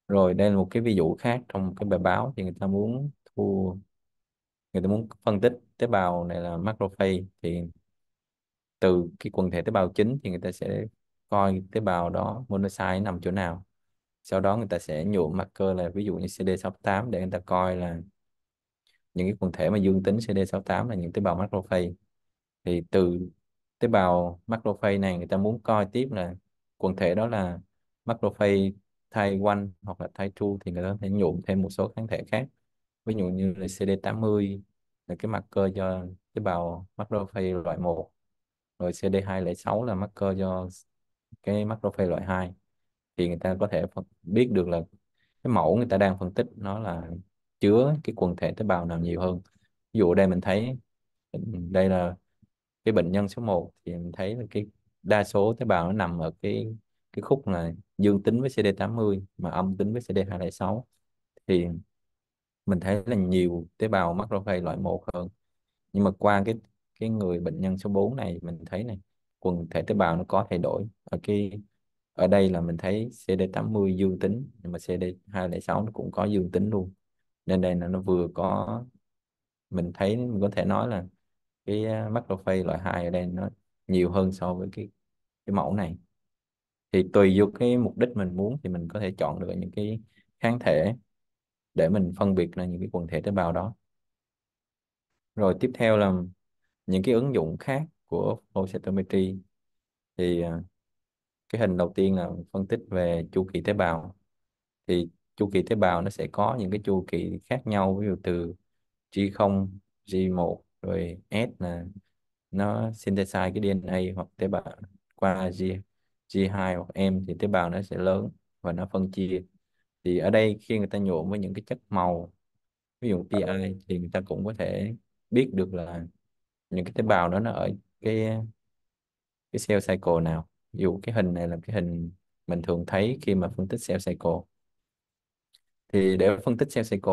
Rồi đây là một cái ví dụ khác trong cái bài báo thì người ta muốn thu, người ta muốn phân tích tế bào này là macrophage. Thì từ cái quần thể tế bào chính thì người ta sẽ coi tế bào đó monocyte nằm chỗ nào. Sau đó người ta sẽ nhuộm marker là ví dụ như CD68 để người ta coi là những cái quần thể mà dương tính CD68 là những tế bào macrophage. Thì từ tế bào macrophage này người ta muốn coi tiếp là quần thể đó là macrophage type 1 hoặc là type 2 thì người ta có thể nhuộm thêm một số kháng thể khác. Ví dụ như là CD80 là cái marker cho tế bào macrophage loại 1 rồi CD206 là marker cho cái macrophage loại 2 thì người ta có thể biết được là cái mẫu người ta đang phân tích nó là chứa cái quần thể tế bào nào nhiều hơn. Ví dụ đây mình thấy, đây là cái bệnh nhân số 1 thì mình thấy là cái đa số tế bào nó nằm ở cái cái khúc là dương tính với CD80 mà âm tính với CD206 thì mình thấy là nhiều tế bào macrophage loại 1 hơn. Nhưng mà qua cái cái người bệnh nhân số 4 này, mình thấy này, quần thể tế bào nó có thay đổi. Ở cái, ở đây là mình thấy CD80 dương tính, nhưng mà CD206 nó cũng có dương tính luôn nên đây là nó vừa có, mình thấy mình có thể nói là cái à, macrophage loại 2 ở đây nó nhiều hơn so với cái cái mẫu này. Thì tùy vô cái mục đích mình muốn thì mình có thể chọn được những cái kháng thể để mình phân biệt là những cái quần thể tế bào đó. Rồi tiếp theo là những cái ứng dụng khác của flow cytometry thì à, cái hình đầu tiên là phân tích về chu kỳ tế bào. Thì chu kỳ tế bào nó sẽ có những cái chu kỳ khác nhau ví dụ từ G0, G1 rồi S là nó synthesize cái DNA hoặc tế bào qua G, G2 hoặc M thì tế bào nó sẽ lớn và nó phân chia. Thì ở đây khi người ta nhuộm với những cái chất màu ví dụ PI thì người ta cũng có thể biết được là những cái tế bào đó nó ở cái cái cell cycle nào. Ví dụ cái hình này là cái hình mình thường thấy khi mà phân tích cell cycle thì để phân tích cell cycle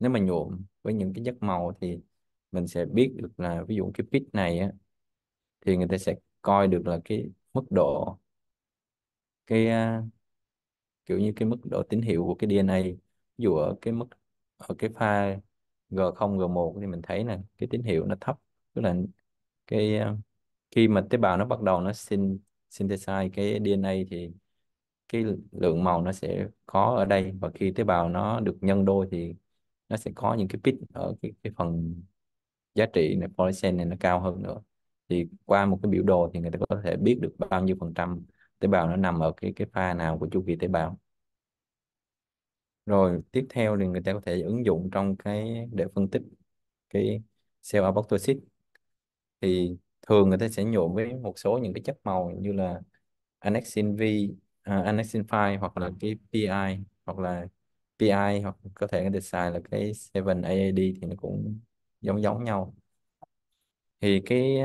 nếu mà nhuộm với những cái chất màu thì mình sẽ biết được là ví dụ cái pit này á thì người ta sẽ coi được là cái mức độ cái uh, kiểu như cái mức độ tín hiệu của cái DNA ví dụ ở cái mức ở cái pha G0 G1 thì mình thấy là cái tín hiệu nó thấp. Tức là cái uh, khi mà tế bào nó bắt đầu nó xin synthesize cái DNA thì cái lượng màu nó sẽ có ở đây và khi tế bào nó được nhân đôi thì nó sẽ có những cái pit ở cái, cái phần giá trị này fluorescence này nó cao hơn nữa. Thì qua một cái biểu đồ thì người ta có thể biết được bao nhiêu phần trăm tế bào nó nằm ở cái cái pha nào của chu kỳ tế bào. Rồi tiếp theo thì người ta có thể ứng dụng trong cái để phân tích cái cell apoptosis. Thì thường người ta sẽ nhuộm với một số những cái chất màu như là annexin V uh, annexin 5 hoặc là cái PI hoặc là PI hoặc có thể người ta xài là cái 7AAD thì nó cũng giống giống nhau. Thì cái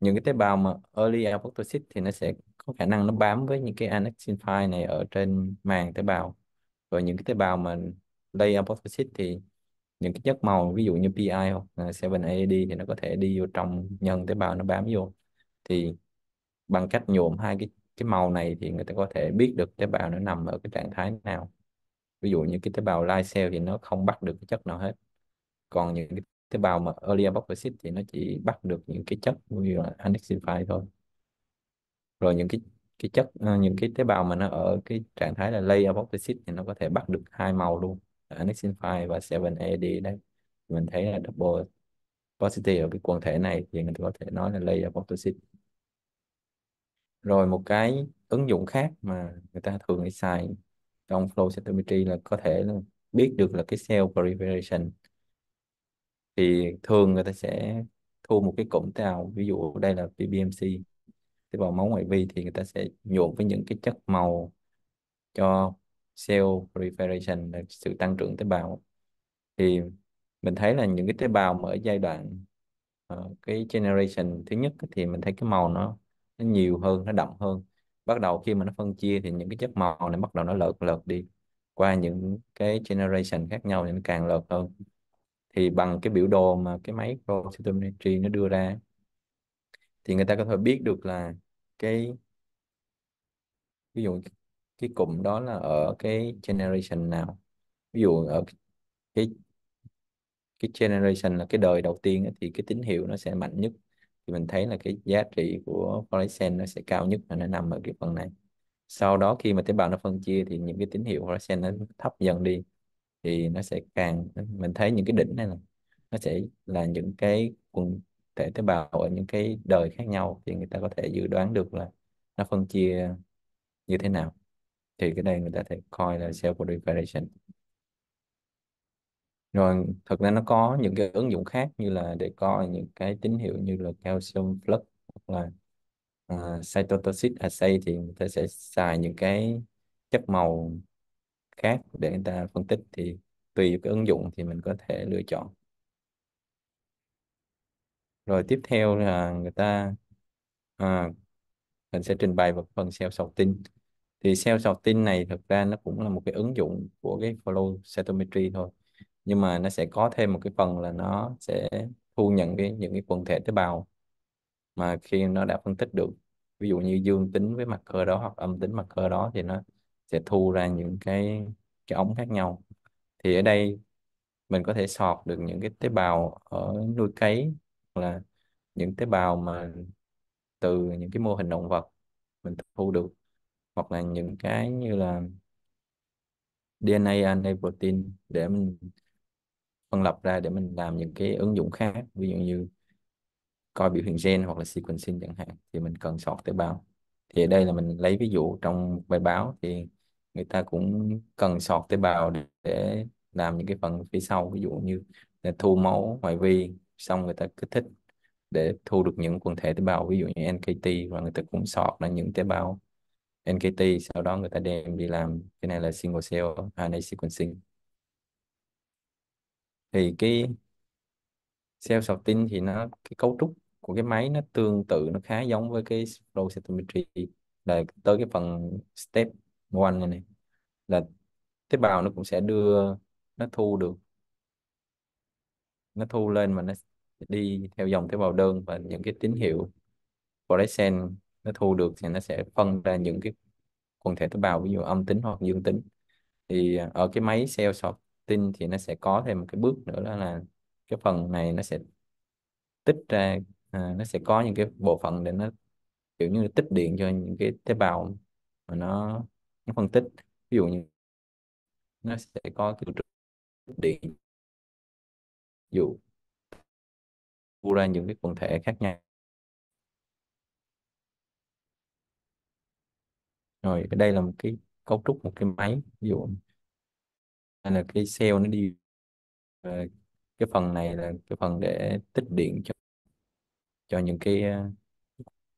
những cái tế bào mà early apoptosis thì nó sẽ có khả năng nó bám với những cái annexin file này ở trên màng tế bào. Rồi những cái tế bào mà late apoptosis thì những cái chất màu ví dụ như PI hoặc là 7AAD thì nó có thể đi vô trong nhân tế bào nó bám vô. Thì bằng cách nhuộm hai cái cái màu này thì người ta có thể biết được tế bào nó nằm ở cái trạng thái nào. Ví dụ như cái tế bào live cell thì nó không bắt được cái chất nào hết. Còn những cái tế bào mà early apoptosis thì nó chỉ bắt được những cái chất như là annexin 5 thôi. Rồi những cái cái chất ờ, những cái tế bào mà nó ở cái trạng thái là lay apoptosis thì nó có thể bắt được hai màu luôn annexin 5 và 7AD đấy. Mình thấy là double positive ở cái quần thể này thì người ta có thể nói là lay apoptosis rồi một cái ứng dụng khác mà người ta thường hay xài trong flow cytometry là có thể là biết được là cái cell proliferation. Thì thường người ta sẽ thu một cái cụm tế bào ví dụ đây là PBMC tế bào máu ngoại vi thì người ta sẽ nhuộm với những cái chất màu cho cell proliferation là sự tăng trưởng tế bào. Thì mình thấy là những cái tế bào mà ở giai đoạn uh, cái generation thứ nhất thì mình thấy cái màu nó nó nhiều hơn, nó đậm hơn. Bắt đầu khi mà nó phân chia thì những cái chất màu này bắt đầu nó lợt lợt đi. Qua những cái generation khác nhau thì nó càng lợt hơn. Thì bằng cái biểu đồ mà cái máy cytometry nó đưa ra, thì người ta có thể biết được là cái, ví dụ cái cụm đó là ở cái generation nào. Ví dụ ở cái cái generation là cái đời đầu tiên thì cái tín hiệu nó sẽ mạnh nhất thì mình thấy là cái giá trị của fluorescent nó sẽ cao nhất là nó nằm ở cái phần này. Sau đó khi mà tế bào nó phân chia thì những cái tín hiệu fluorescent nó thấp dần đi, thì nó sẽ càng, mình thấy những cái đỉnh này là nó sẽ là những cái quần thể tế bào ở những cái đời khác nhau thì người ta có thể dự đoán được là nó phân chia như thế nào. Thì cái đây người ta thể coi là cell proliferation rồi thật ra nó có những cái ứng dụng khác như là để coi những cái tín hiệu như là calcium flux hoặc là uh, cytotoxic assay thì người ta sẽ xài những cái chất màu khác để người ta phân tích. Thì tùy cái ứng dụng thì mình có thể lựa chọn. Rồi tiếp theo là người ta à, mình sẽ trình bày vào phần cell sọc tinh thì cell sọc tinh này thực ra nó cũng là một cái ứng dụng của cái flow cytometry thôi nhưng mà nó sẽ có thêm một cái phần là nó sẽ thu nhận cái, những cái quần thể tế bào mà khi nó đã phân tích được. Ví dụ như dương tính với mặt cơ đó hoặc âm tính mặt cơ đó thì nó sẽ thu ra những cái cái ống khác nhau. Thì ở đây mình có thể sọt được những cái tế bào ở nuôi cấy hoặc là những tế bào mà từ những cái mô hình động vật mình thu được hoặc là những cái như là DNA RNA protein để mình phân lập ra để mình làm những cái ứng dụng khác ví dụ như coi biểu hiện gen hoặc là sequencing chẳng hạn thì mình cần sort tế bào. Thì ở đây là mình lấy ví dụ trong bài báo thì người ta cũng cần sort tế bào để, để làm những cái phần phía sau ví dụ như là thu máu ngoại vi xong người ta kích thích để thu được những quần thể tế bào ví dụ như NKT và người ta cũng sort là những tế bào NKT sau đó người ta đem đi làm cái này là single cell RNA sequencing thì cái cell sorting thì nó cái cấu trúc của cái máy nó tương tự nó khá giống với cái flow cytometry. Là tới cái phần step one này, này là tế bào nó cũng sẽ đưa nó thu được nó thu lên mà nó đi theo dòng tế bào đơn và những cái tín hiệu fluorescent nó thu được thì nó sẽ phân ra những cái quần thể tế bào ví dụ âm tính hoặc dương tính. Thì ờ, ở cái máy cell sort tin thì nó sẽ có thêm một cái bước nữa đó là cái phần này nó sẽ tích ra à, nó sẽ có những cái bộ phận để nó kiểu như tích điện cho những cái tế bào mà nó nó phân tích. Ví dụ như nó sẽ có kiểu tích điện ví dụ thu ra những cái quần thể khác nhau. Rồi đây là một cái cấu trúc một cái máy ví dụ là cái sale nó đi ờ, cái phần này là cái phần để tích điện cho cho những cái ờ,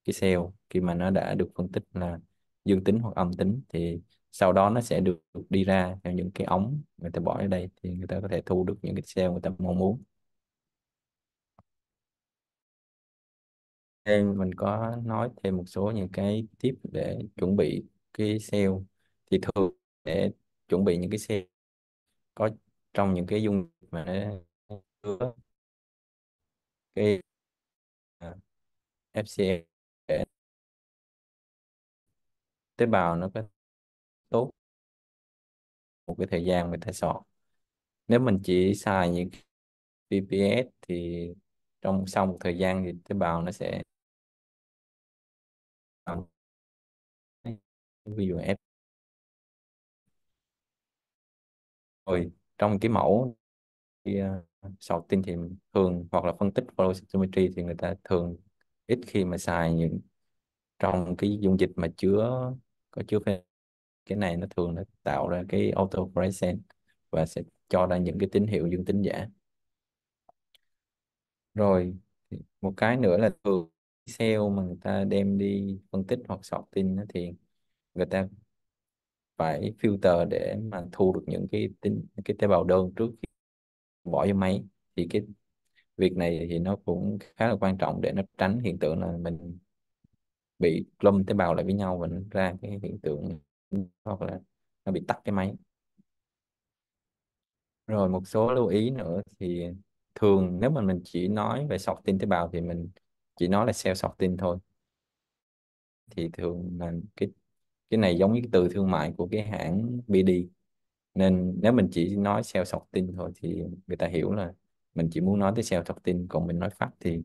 cái sale. Khi mà nó đã được phân tích là dương tính hoặc âm tính thì sau đó nó sẽ được đi ra theo những cái ống người ta bỏ ở đây thì người ta có thể thu được những cái sale người ta mong muốn. Thêm mình có nói thêm một số những cái tip để chuẩn bị cái sale. Thì thường để chuẩn bị những cái sale có trong những cái dung mà cái à, FCA để tế bào nó có tốt. Một cái thời gian người ta sọt nếu mình chỉ xài những PPS thì trong, sau một thời gian thì tế bào nó sẽ, ví dụ F rồi trong cái mẫu thì, uh, sọt tin thì thường hoặc là phân tích flow cytometry thì người ta thường ít khi mà xài những trong cái dung dịch mà chứa có chứa phê cái này nó thường nó tạo ra cái autofluorescence và sẽ cho ra những cái tín hiệu dương tính giả. Rồi một cái nữa là thường cell mà người ta đem đi phân tích hoặc sọt tin thì người ta phải filter để mà thu được những cái tính cái tế bào đơn trước khi bỏ vô máy. Thì cái việc này thì nó cũng khá là quan trọng để nó tránh hiện tượng là mình bị clump tế bào lại với nhau và nó ra cái hiện tượng hoặc là nó bị tắt cái máy. Rồi một số lưu ý nữa thì thường nếu mà mình chỉ nói về sọt tin tế bào thì mình chỉ nói là cell sọt tin thôi. Thì thường là cái cái này giống như cái từ thương mại của cái hãng BD nên nếu mình chỉ nói sale sọt tin thôi thì người ta hiểu là mình chỉ muốn nói tới sale sọt tin, còn mình nói phát thì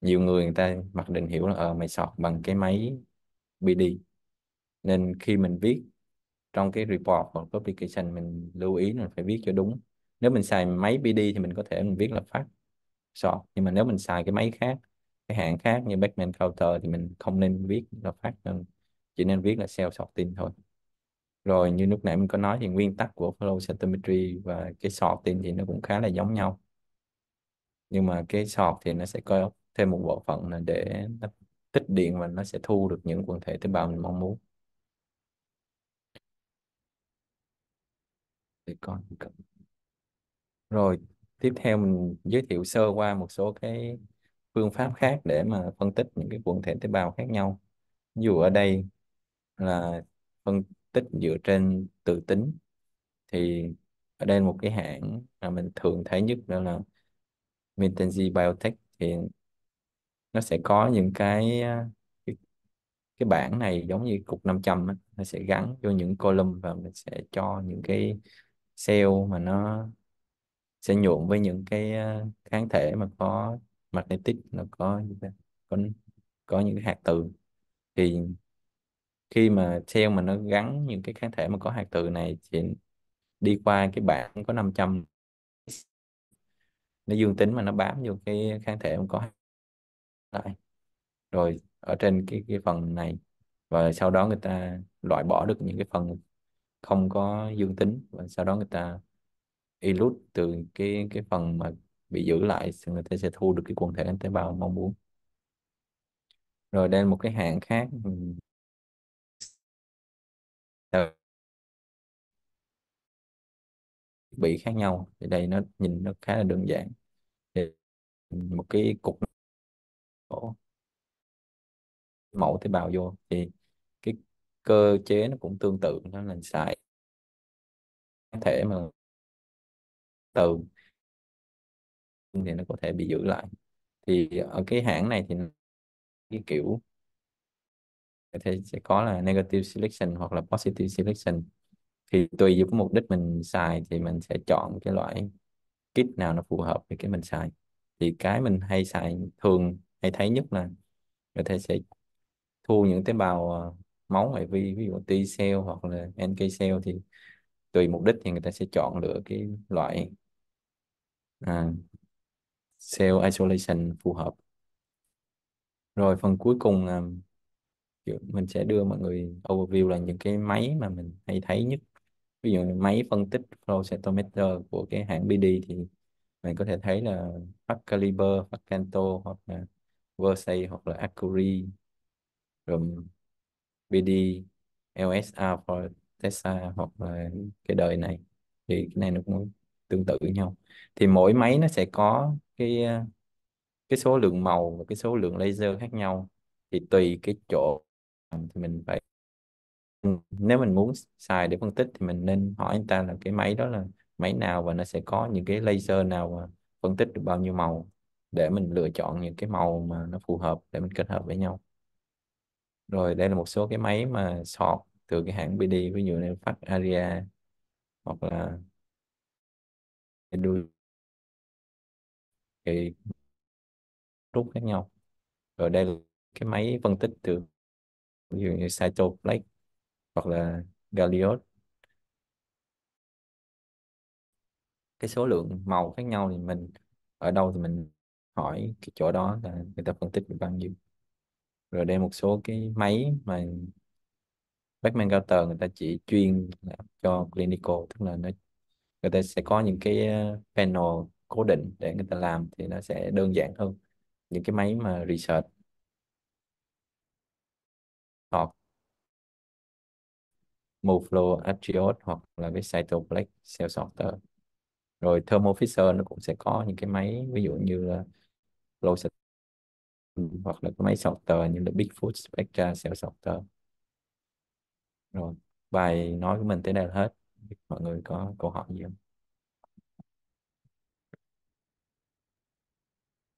nhiều người người ta mặc định hiểu là ờ mày sọt bằng cái máy BD nên khi mình viết trong cái report hoặc publication mình lưu ý là phải viết cho đúng. Nếu mình xài máy BD thì mình có thể mình viết là phát sọt, nhưng mà nếu mình xài cái máy khác, cái hãng khác như Beckman Coulter thì mình không nên viết là phát nên chỉ nên viết là cell sọt tin thôi. Rồi như lúc nãy mình có nói thì nguyên tắc của flow cytometry và cái sọt tin thì nó cũng khá là giống nhau. Nhưng mà cái sọt thì nó sẽ có thêm một bộ phận là để nó tích điện và nó sẽ thu được những quần thể tế bào mình mong muốn. Thì con rồi, tiếp theo mình giới thiệu sơ qua một số cái phương pháp khác để mà phân tích những cái quần thể tế bào khác nhau. Ví dụ ở đây là phân tích dựa trên từ tính. Thì ở đây một cái hãng mà mình thường thấy nhất đó là Vincenzi Biotech. Thì nó sẽ có những cái à, cái, cái bảng này giống như cục 500 á, nó sẽ gắn vô những column và mình sẽ cho những cái cell mà nó sẽ nhuộm với những cái à, kháng thể mà có magnetic nó có có có những cái hạt từ. Thì khi mà cell mà nó gắn những cái kháng thể mà có hạt từ này thì đi qua cái bảng có 500 nó dương tính mà nó bám vô cái kháng thể không có lại. Rồi ở trên cái cái phần này và sau đó người ta loại bỏ được những cái phần không có dương tính và sau đó người ta elute từ cái cái phần mà bị giữ lại người ta sẽ thu được cái quần thể tế bào mong muốn. Rồi đây là một cái hạng khác bị khác nhau, thì đây nó nhìn nó khá là đơn giản. Thì một cái cục mẫu tế bào vô, thì cái cơ chế nó cũng tương tự, nó là xài thể mà từ thì nó có thể bị giữ lại. Thì ở cái hãng này thì cái kiểu thì sẽ có là negative selection hoặc là positive selection. Thì tùy vào cái mục đích mình xài thì mình sẽ chọn cái loại kit nào nó phù hợp với cái mình xài. Thì cái mình hay xài thường hay thấy nhất là người ta sẽ thu những tế bào ờ, máu ngoại vi ví dụ T cell hoặc là NK cell thì tùy mục đích thì người ta sẽ chọn lựa cái loại à, cell isolation phù hợp. Rồi phần cuối cùng là mình sẽ đưa mọi người overview là những cái máy mà mình hay thấy nhất. Ví dụ máy phân tích flow cytometer của cái hãng BD thì mình có thể thấy là Excalibur, Canto hoặc là Versailles hoặc là Accuri rồi BD LSA for Tesla hoặc là cái đời này thì cái này nó cũng tương tự với nhau. Thì mỗi máy nó sẽ có cái cái số lượng màu và cái số lượng laser khác nhau. Thì tùy cái chỗ thì mình phải, nếu mình muốn xài để phân tích thì mình nên hỏi anh ta là cái máy đó là máy nào và nó sẽ có những cái laser nào và phân tích được bao nhiêu màu để mình lựa chọn những cái màu mà nó phù hợp để mình kết hợp với nhau. Rồi, đây là một số cái máy mà sọt từ cái hãng BD ví dụ như phát Aria hoặc là đuôi cái rút khác nhau. Rồi đây là cái máy phân tích từ ví dụ như Cytoplex hoặc là Galliot cái số lượng màu khác nhau thì mình, ở đâu thì mình hỏi cái chỗ đó là người ta phân tích được bao nhiêu. Rồi đây một số cái máy mà Beckman Coulter người ta chỉ chuyên cho clinical, tức là nó, người ta sẽ có những cái ờ, panel cố định để người ta làm thì nó sẽ đơn giản hơn. Những cái máy mà research hoặc Moveflow Atrios hoặc là cái Cytoplex Cell Sorter rồi Thermo Fisher nó cũng sẽ có những cái máy ví dụ như là Flow Sorter hoặc là cái máy sorter như là Bigfoot Spectra Cell Sorter rồi bài nói của mình tới đây là hết. Mọi người có câu hỏi gì không?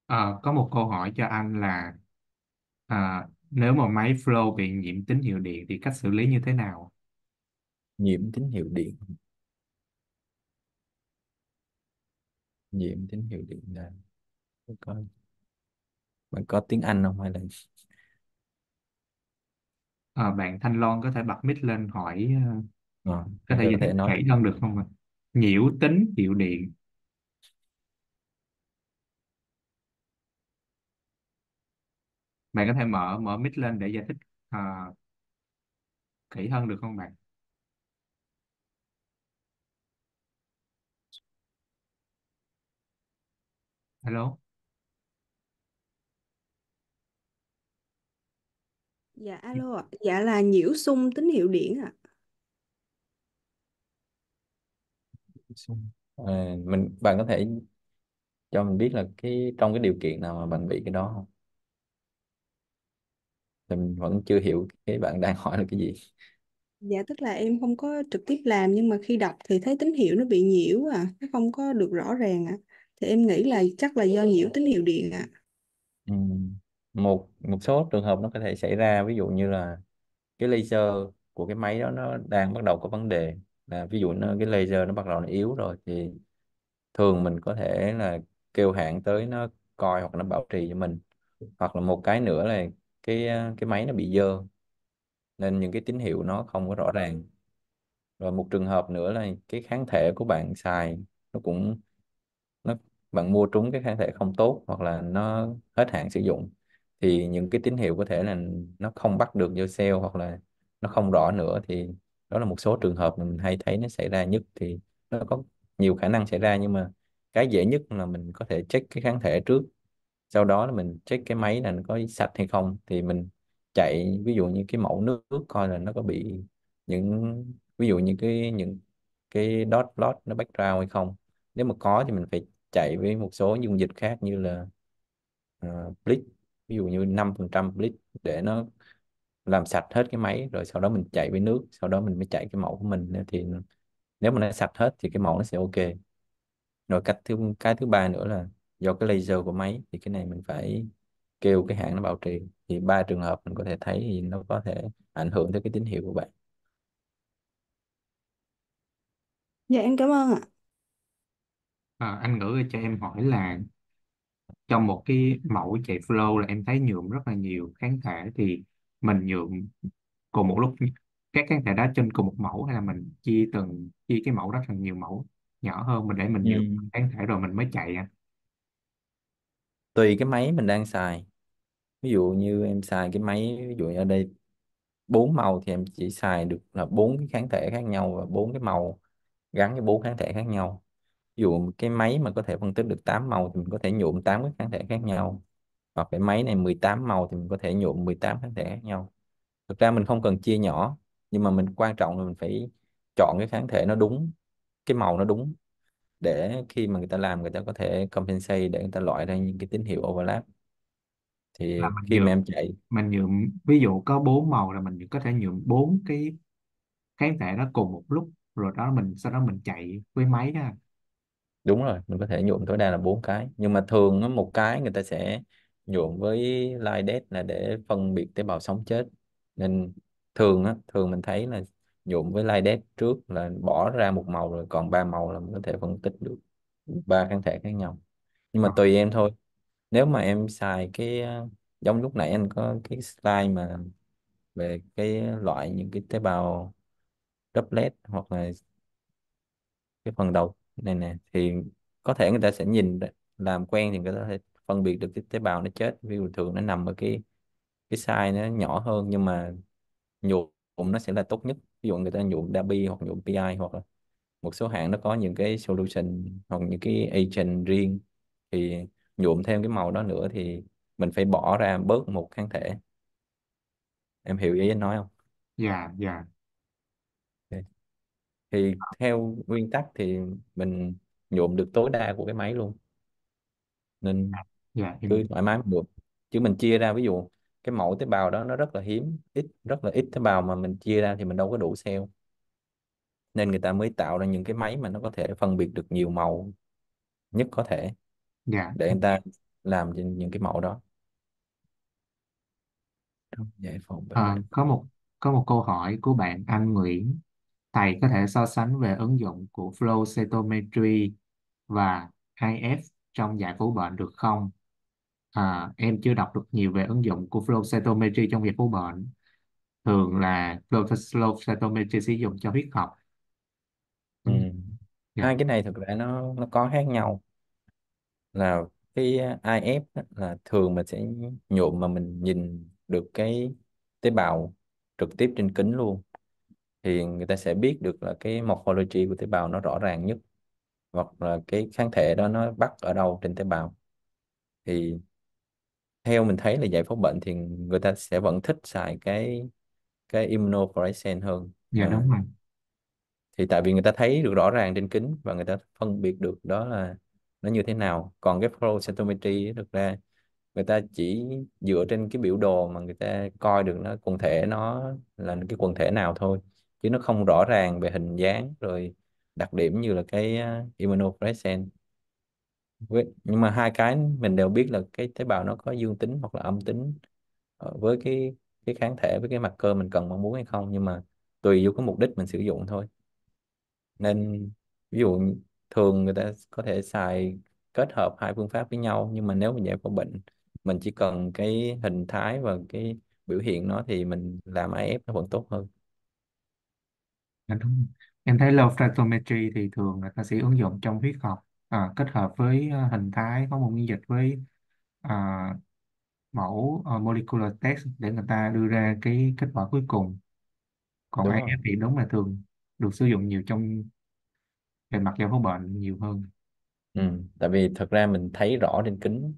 À, có một câu hỏi cho anh là à, nếu mà máy Flow bị nhiễm tín hiệu điện thì cách xử lý như thế nào? nhiễm tín hiệu điện nhiễm tín hiệu điện là có bạn có tiếng Anh không hay là Ờ, bạn Thanh Loan có thể bật mic lên hỏi ờ, Ờ, có thể có giải thích thể nói kỹ hơn được không ạ? Nhiễu tín hiệu điện. Bạn có thể mở mở mic lên để giải thích ờ, kỹ hơn được không bạn? Alo. Dạ alo ạ. Dạ là nhiễu xung tín hiệu điện ạ. Ờ, mình bạn có thể cho mình biết là cái trong cái điều kiện nào mà bạn bị cái đó không thì mình vẫn chưa hiểu cái bạn đang hỏi là cái gì Dạ tức là em không có trực tiếp làm nhưng mà khi đọc thì thấy tín hiệu nó bị nhiễu à, nó không có được rõ ràng ạ. Thì em nghĩ là chắc là do nhiễu tín hiệu điện ạ. Ừm, một một số trường hợp nó có thể xảy ra ví dụ như là cái laser của cái máy đó nó đang bắt đầu có vấn đề là ví dụ nó cái laser nó bắt đầu nó yếu rồi thì thường mình có thể là kêu hãng tới nó coi hoặc nó bảo trì cho mình hoặc là một cái nữa là cái ờ, cái máy nó bị dơ, nên những cái tín hiệu nó không có rõ ràng. Rồi một trường hợp nữa là cái kháng thể của bạn xài, nó cũng, nó, bạn mua trúng cái kháng thể không tốt hoặc là nó hết hạn sử dụng, thì những cái tín hiệu có thể là nó không bắt được vô cell hoặc là nó không rõ nữa thì đó là một số trường hợp mình hay thấy nó xảy ra nhất. Thì nó có nhiều khả năng xảy ra nhưng mà cái dễ nhất là mình có thể check cái kháng thể trước sau đó là mình check cái máy là nó có sạch hay không. Thì mình chạy ví dụ như cái mẫu nước coi là nó có bị những ví dụ như cái những cái dot plot nó background hay không. Nếu mà có thì mình phải chạy với một số dung dịch khác như là uh, bleach. Ví dụ như 5% bleach để nó làm sạch hết cái máy rồi sau đó mình chạy với nước sau đó mình mới chạy cái mẫu của mình. Thì nếu mà nó sạch hết thì cái mẫu nó sẽ ok. Rồi cách thứ cái thứ ba nữa là do cái laser của máy thì cái này mình phải kêu cái hãng nó bảo trì thì ba trường hợp mình có thể thấy thì nó có thể ảnh hưởng tới cái tín hiệu của bạn Dạ em cảm ơn ạ. À, anh Ngữ ơi, cho em hỏi là trong một cái mẫu chạy flow là em thấy nhuộm rất là nhiều kháng thể thì mình nhuộm cùng một lúc các kháng thể đó trên cùng một mẫu hay là mình chia từng chia cái mẫu đó thành nhiều mẫu nhỏ hơn mình để mình nhuộm Ừ. kháng thể rồi mình mới chạy anh tùy cái máy mình đang xài. Ví dụ như em xài cái máy, ví dụ như ở đây bốn màu thì em chỉ xài được là bốn cái kháng thể khác nhau và bốn cái màu gắn với bốn kháng thể khác nhau. Ví dụ cái máy mà có thể phân tích được 8 màu thì mình có thể nhuộm 8 cái kháng thể khác nhau. Hoặc cái máy này 18 màu thì mình có thể nhuộm 18 kháng thể khác nhau. Thực ra mình không cần chia nhỏ, nhưng mà mình quan trọng là mình phải chọn cái kháng thể nó đúng, cái màu nó đúng để khi mà người ta làm người ta có thể compensate để người ta loại ra những cái tín hiệu overlap. Là thì mình khi mà nhuộm em chạy mình nhuộm ví dụ có bốn màu là mình có thể nhuộm bốn cái kháng thể đó cùng một lúc rồi đó mình sau đó mình chạy với máy đó đúng rồi mình có thể nhuộm tối đa là bốn cái. Nhưng mà thường á, một cái người ta sẽ nhuộm với light dead là để phân biệt tế bào sống chết. Nên thường á thường mình thấy là nhuộm với light dead trước là bỏ ra một màu rồi còn ba màu là mình có thể phân tích được ba kháng thể khác nhau. Nhưng mà Ờ, tùy em thôi. Nếu mà em xài cái ờ, giống lúc nãy anh có cái slide mà về cái loại những cái tế bào doublet hoặc là cái phần đầu này nè thì có thể người ta sẽ nhìn làm quen thì người ta thể phân biệt được cái tế bào nó chết. Ví dụ thường nó nằm ở cái cái size nó nhỏ hơn nhưng mà nhuộm nó sẽ là tốt nhất ví dụ người ta nhuộm Dabi hoặc nhuộm PI hoặc là một số hãng nó có những cái solution hoặc những cái agent riêng. Thì nhuộm thêm cái màu đó nữa thì mình phải bỏ ra bớt một kháng thể. Em hiểu ý anh nói không? Dạ dạ. Ok. thì theo nguyên tắc thì mình nhuộm được tối đa của cái máy luôn. Nên dạ em cứ thoải mái mà được chứ mình chia ra ví dụ cái mẫu tế bào đó nó rất là hiếm ít rất là ít tế bào mà mình chia ra thì mình đâu có đủ cell. Nên người ta mới tạo ra những cái máy mà nó có thể phân biệt được nhiều màu nhất có thể dạ. để người ta làm trên những cái mẫu đó. Trong giải phẫu bệnh. Ờ, có một có một câu hỏi của bạn Anh Nguyễn. Thầy có thể so sánh về ứng dụng của flow cytometry và IF trong giải phẫu bệnh được không à, em chưa đọc được nhiều về ứng dụng của flow cytometry trong giải phẫu bệnh. Thường là flow, flow cytometry sử dụng cho huyết học. Ừ. ừ. dạ. Hai cái này thực ra nó nó có khác nhau. Là cái IF á, là thường mình sẽ nhuộm mà mình nhìn được cái tế bào trực tiếp trên kính luôn. Thì người ta sẽ biết được là cái morphology của tế bào nó rõ ràng nhất hoặc là cái kháng thể đó nó bắt ở đâu trên tế bào. Thì theo mình thấy là giải phẫu bệnh thì người ta sẽ vẫn thích xài cái cái immunofluorescence hơn. Dạ à, đúng rồi. thì tại vì người ta thấy được rõ ràng trên kính và người ta phân biệt được đó là nó như thế nào. Còn cái flow cytometry thực ra người ta chỉ dựa trên cái biểu đồ mà người ta coi được nó quần thể nó là cái quần thể nào thôi chứ nó không rõ ràng về hình dáng rồi đặc điểm như là cái immunofluorescence với, nhưng mà hai cái mình đều biết là cái tế bào nó có dương tính hoặc là âm tính ờ, với cái cái kháng thể với cái mặt cơ mình cần mong muốn hay không. Nhưng mà tùy vô cái mục đích mình sử dụng thôi. Nên ví dụ thường người ta có thể xài kết hợp hai phương pháp với nhau nhưng mà nếu mình giải phẫu bệnh mình chỉ cần cái hình thái và cái biểu hiện nó thì mình làm IF nó vẫn tốt hơn. À, đúng. Em thấy flow cytometry thì thường người ta sẽ ứng dụng trong huyết học à, kết hợp với à, hình thái có một miễn dịch với à, mẫu ờ, molecular test để người ta đưa ra cái kết quả cuối cùng. Còn đúng AF rồi. thì đúng là thường được sử dụng nhiều trong về mặt giải phẫu bệnh nhiều hơn. Ừ. tại vì thật ra mình thấy rõ trên kính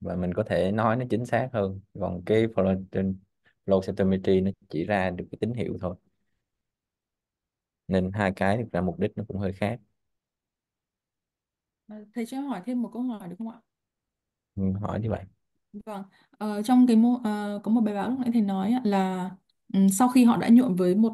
và mình có thể nói nó chính xác hơn. Còn cái trên flow cytometry nó chỉ ra được cái tín hiệu thôi. Nên hai cái thực ra mục đích nó cũng hơi khác Thầy cho em hỏi thêm một câu hỏi được không ạ? ừ, hỏi như vậy Vâng, ờ, trong cái mô, ờ, có một bài báo lúc nãy thầy nói là ừm, sau khi họ đã nhuộm với một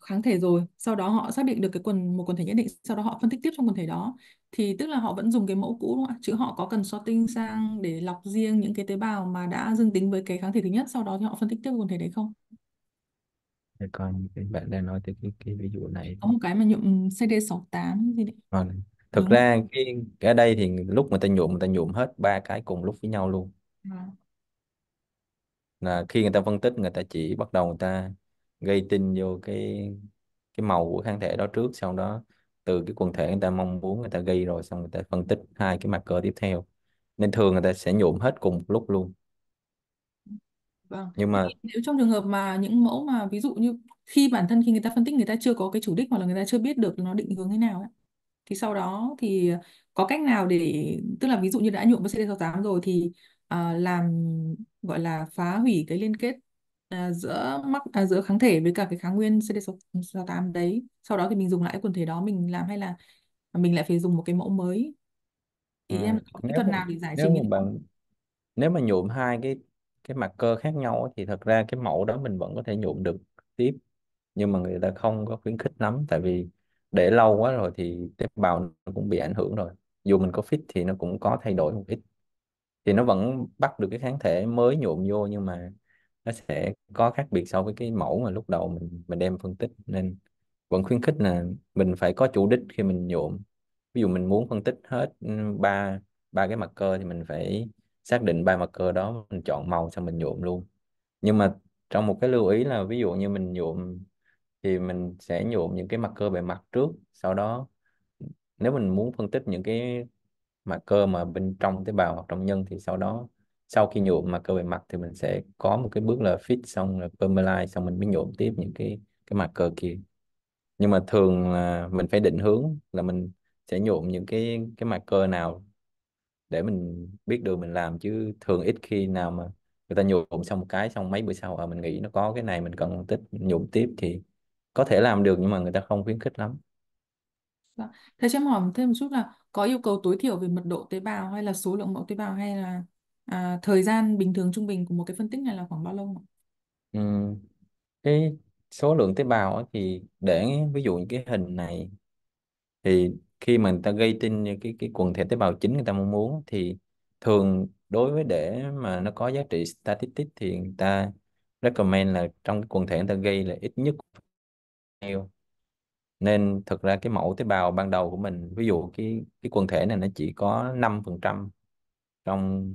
kháng thể rồi, sau đó họ xác định được cái quần một quần thể nhất định, sau đó họ phân tích tiếp trong quần thể đó, thì tức là họ vẫn dùng cái mẫu cũ đúng không ạ? Chứ họ có cần sorting sang để lọc riêng những cái tế bào mà đã dương tính với cái kháng thể thứ nhất, sau đó thì họ phân tích tiếp quần thể đấy không? để coi cái bạn đang nói tới cái, cái ví dụ này Có một cái mà nhuộm CD68 gì đấy, Vâng. Thực đúng ra cái, ở đây thì lúc người ta nhuộm người ta nhuộm hết ba cái cùng lúc với nhau luôn À, là khi người ta phân tích người ta chỉ bắt đầu người ta gây tin vô cái cái màu của kháng thể đó trước sau đó từ cái quần thể người ta mong muốn người ta gây rồi xong người ta phân tích hai cái marker tiếp theo nên thường người ta sẽ nhuộm hết cùng một lúc luôn Vâng. nhưng Thế mà thì nếu trong trường hợp mà những mẫu mà ví dụ như khi bản thân khi người ta phân tích người ta chưa có cái chủ đích hoặc là người ta chưa biết được nó định hướng thế nào ấy, thì sau đó thì có cách nào để tức là ví dụ như đã nhuộm với CD68 rồi thì à, làm gọi là phá hủy cái liên kết à, giữa mắc à, giữa kháng thể với cả cái kháng nguyên CD68 đấy? Sau đó thì mình dùng lại quần thể đó mình làm hay là mình lại phải dùng một cái mẫu mới? Ừ, ý em có kỹ nếu thuật mà nào để giải nếu trình mà cái bạn nếu mà nhuộm hai cái cái mặt cơ khác nhau á, thì thật ra cái mẫu đó mình vẫn có thể nhuộm được tiếp nhưng mà người ta không có khuyến khích lắm tại vì để lâu quá rồi thì tế bào nó cũng bị ảnh hưởng rồi. Dù mình có fit thì nó cũng có thay đổi một ít. Thì nó vẫn bắt được cái kháng thể mới nhuộm vô nhưng mà nó sẽ có khác biệt so với cái mẫu mà lúc đầu mình mình đem phân tích. Nên vẫn khuyến khích là mình phải có chủ đích khi mình nhuộm. Ví dụ mình muốn phân tích hết ừ, ba ba cái mặt cơ thì mình phải xác định ba mặt cơ đó mình chọn màu xong mình nhuộm luôn. Nhưng mà trong một cái lưu ý là ví dụ như mình nhuộm thì mình sẽ nhuộm những cái mặt cơ bề mặt trước, sau đó nếu mình muốn phân tích những cái mặt cơ mà bên trong tế bào hoặc trong nhân thì sau đó, sau khi nhuộm mặt cơ bề mặt thì mình sẽ có một cái bước là fit, xong là permaline xong mình mới nhuộm tiếp những cái cái mặt cơ kia. Nhưng mà thường là mình phải định hướng là mình sẽ nhuộm những cái cái mặt cơ nào để mình biết được mình làm, chứ thường ít khi nào mà người ta nhuộm xong một cái xong mấy bữa sau ở mình nghĩ nó có cái này mình cần phân tích nhuộm tiếp thì có thể làm được nhưng mà người ta không khuyến khích lắm Dạ. Thế cho em hỏi thêm một chút là có yêu cầu tối thiểu về mật độ tế bào hay là số lượng mẫu tế bào hay là à, thời gian bình thường trung bình của một cái phân tích này là khoảng bao lâu ạ? Ừm, cái số lượng tế bào á thì để ví dụ như cái hình này thì khi mà người ta gây tin như cái cái quần thể tế bào chính người ta mong muốn thì thường đối với để mà nó có giá trị statistic thì người ta recommend là trong cái quần thể người ta gây là ít nhất ml nên thực ra cái mẫu tế bào ban đầu của mình ví dụ cái cái quần thể này nó chỉ có 5% trong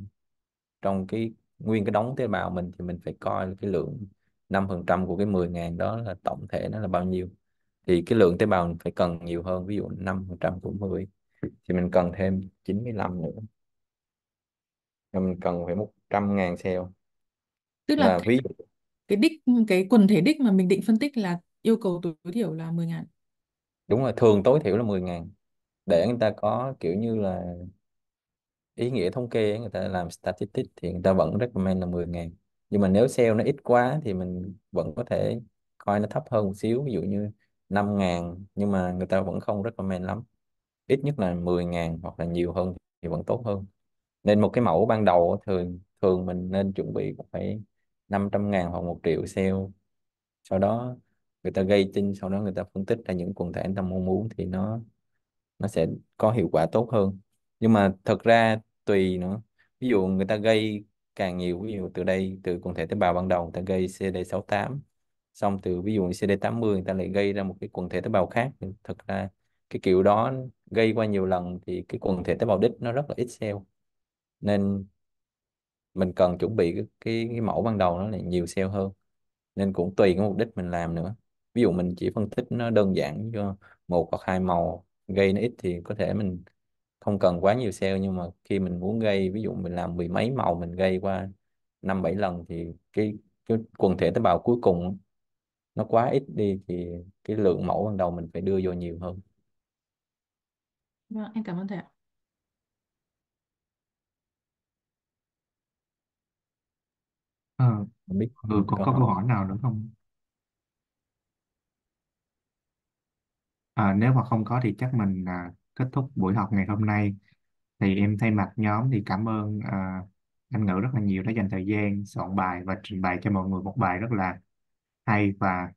trong cái nguyên cái đống tế bào mình thì mình phải coi cái lượng 5% của cái 10.000 đó là tổng thể nó là bao nhiêu. Thì cái lượng tế bào mình phải cần nhiều hơn ví dụ 5% của 10 thì mình cần thêm 95 nữa. Rồi mình cần phải 100.000 cell Tức là là ví dụ cái đích cái quần thể đích mà mình định phân tích là yêu cầu tối thiểu là 10 ngàn. đúng là thường tối thiểu là 10 ngàn. Để người ta có kiểu như là ý nghĩa thống kê ấy, người ta làm statistics thì người ta vẫn recommend là 10 ngàn. Nhưng mà nếu sale nó ít quá thì mình vẫn có thể coi nó thấp hơn một xíu ví dụ như 5 ngàn nhưng mà người ta vẫn không recommend lắm. Ít nhất là 10 ngàn hoặc là nhiều hơn thì vẫn tốt hơn. Nên một cái mẫu ban đầu thường thường mình nên chuẩn bị phải 500 ngàn hoặc một triệu sale. Sau đó người ta gây tin sau đó người ta phân tích ra những quần thể anh ta mong muốn thì nó nó sẽ có hiệu quả tốt hơn. Nhưng mà thật ra tùy nữa. Ví dụ người ta gây càng nhiều ví dụ từ đây từ quần thể tế bào ban đầu người ta gây CD68 xong từ ví dụ CD80 người ta lại gây ra một cái quần thể tế bào khác. Thật ra cái kiểu đó gây qua nhiều lần thì cái quần thể tế bào đích nó rất là ít cell. Nên mình cần chuẩn bị cái, cái, cái mẫu ban đầu nó là nhiều cell hơn. Nên cũng tùy cái mục đích mình làm nữa ví dụ mình chỉ phân tích nó đơn giản cho một hoặc hai màu gây nó ít thì có thể mình không cần quá nhiều cell nhưng mà khi mình muốn gây ví dụ mình làm mười mấy màu mình gây qua năm bảy lần thì cái cái quần thể tế bào cuối cùng nó quá ít đi thì cái lượng mẫu ban đầu mình phải đưa vô nhiều hơn Vâng, em cảm ơn thầy ạ. Không biết ừ, có câu hỏi nào nữa không? À, nếu mà không có thì chắc mình à, kết thúc buổi học ngày hôm nay. Thì em thay mặt nhóm thì cảm ơn à, anh Ngữ rất là nhiều đã dành thời gian soạn bài và trình bày cho mọi người một bài rất là hay và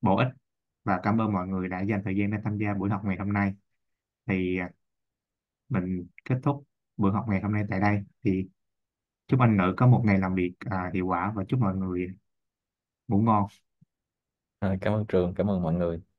bổ ích. Và cảm ơn mọi người đã dành thời gian để tham gia buổi học ngày hôm nay. Thì à, mình kết thúc buổi học ngày hôm nay tại đây. Thì chúc anh Ngữ có một ngày làm việc à, hiệu quả và chúc mọi người ngủ ngon. à, cảm ơn trường cảm ơn mọi người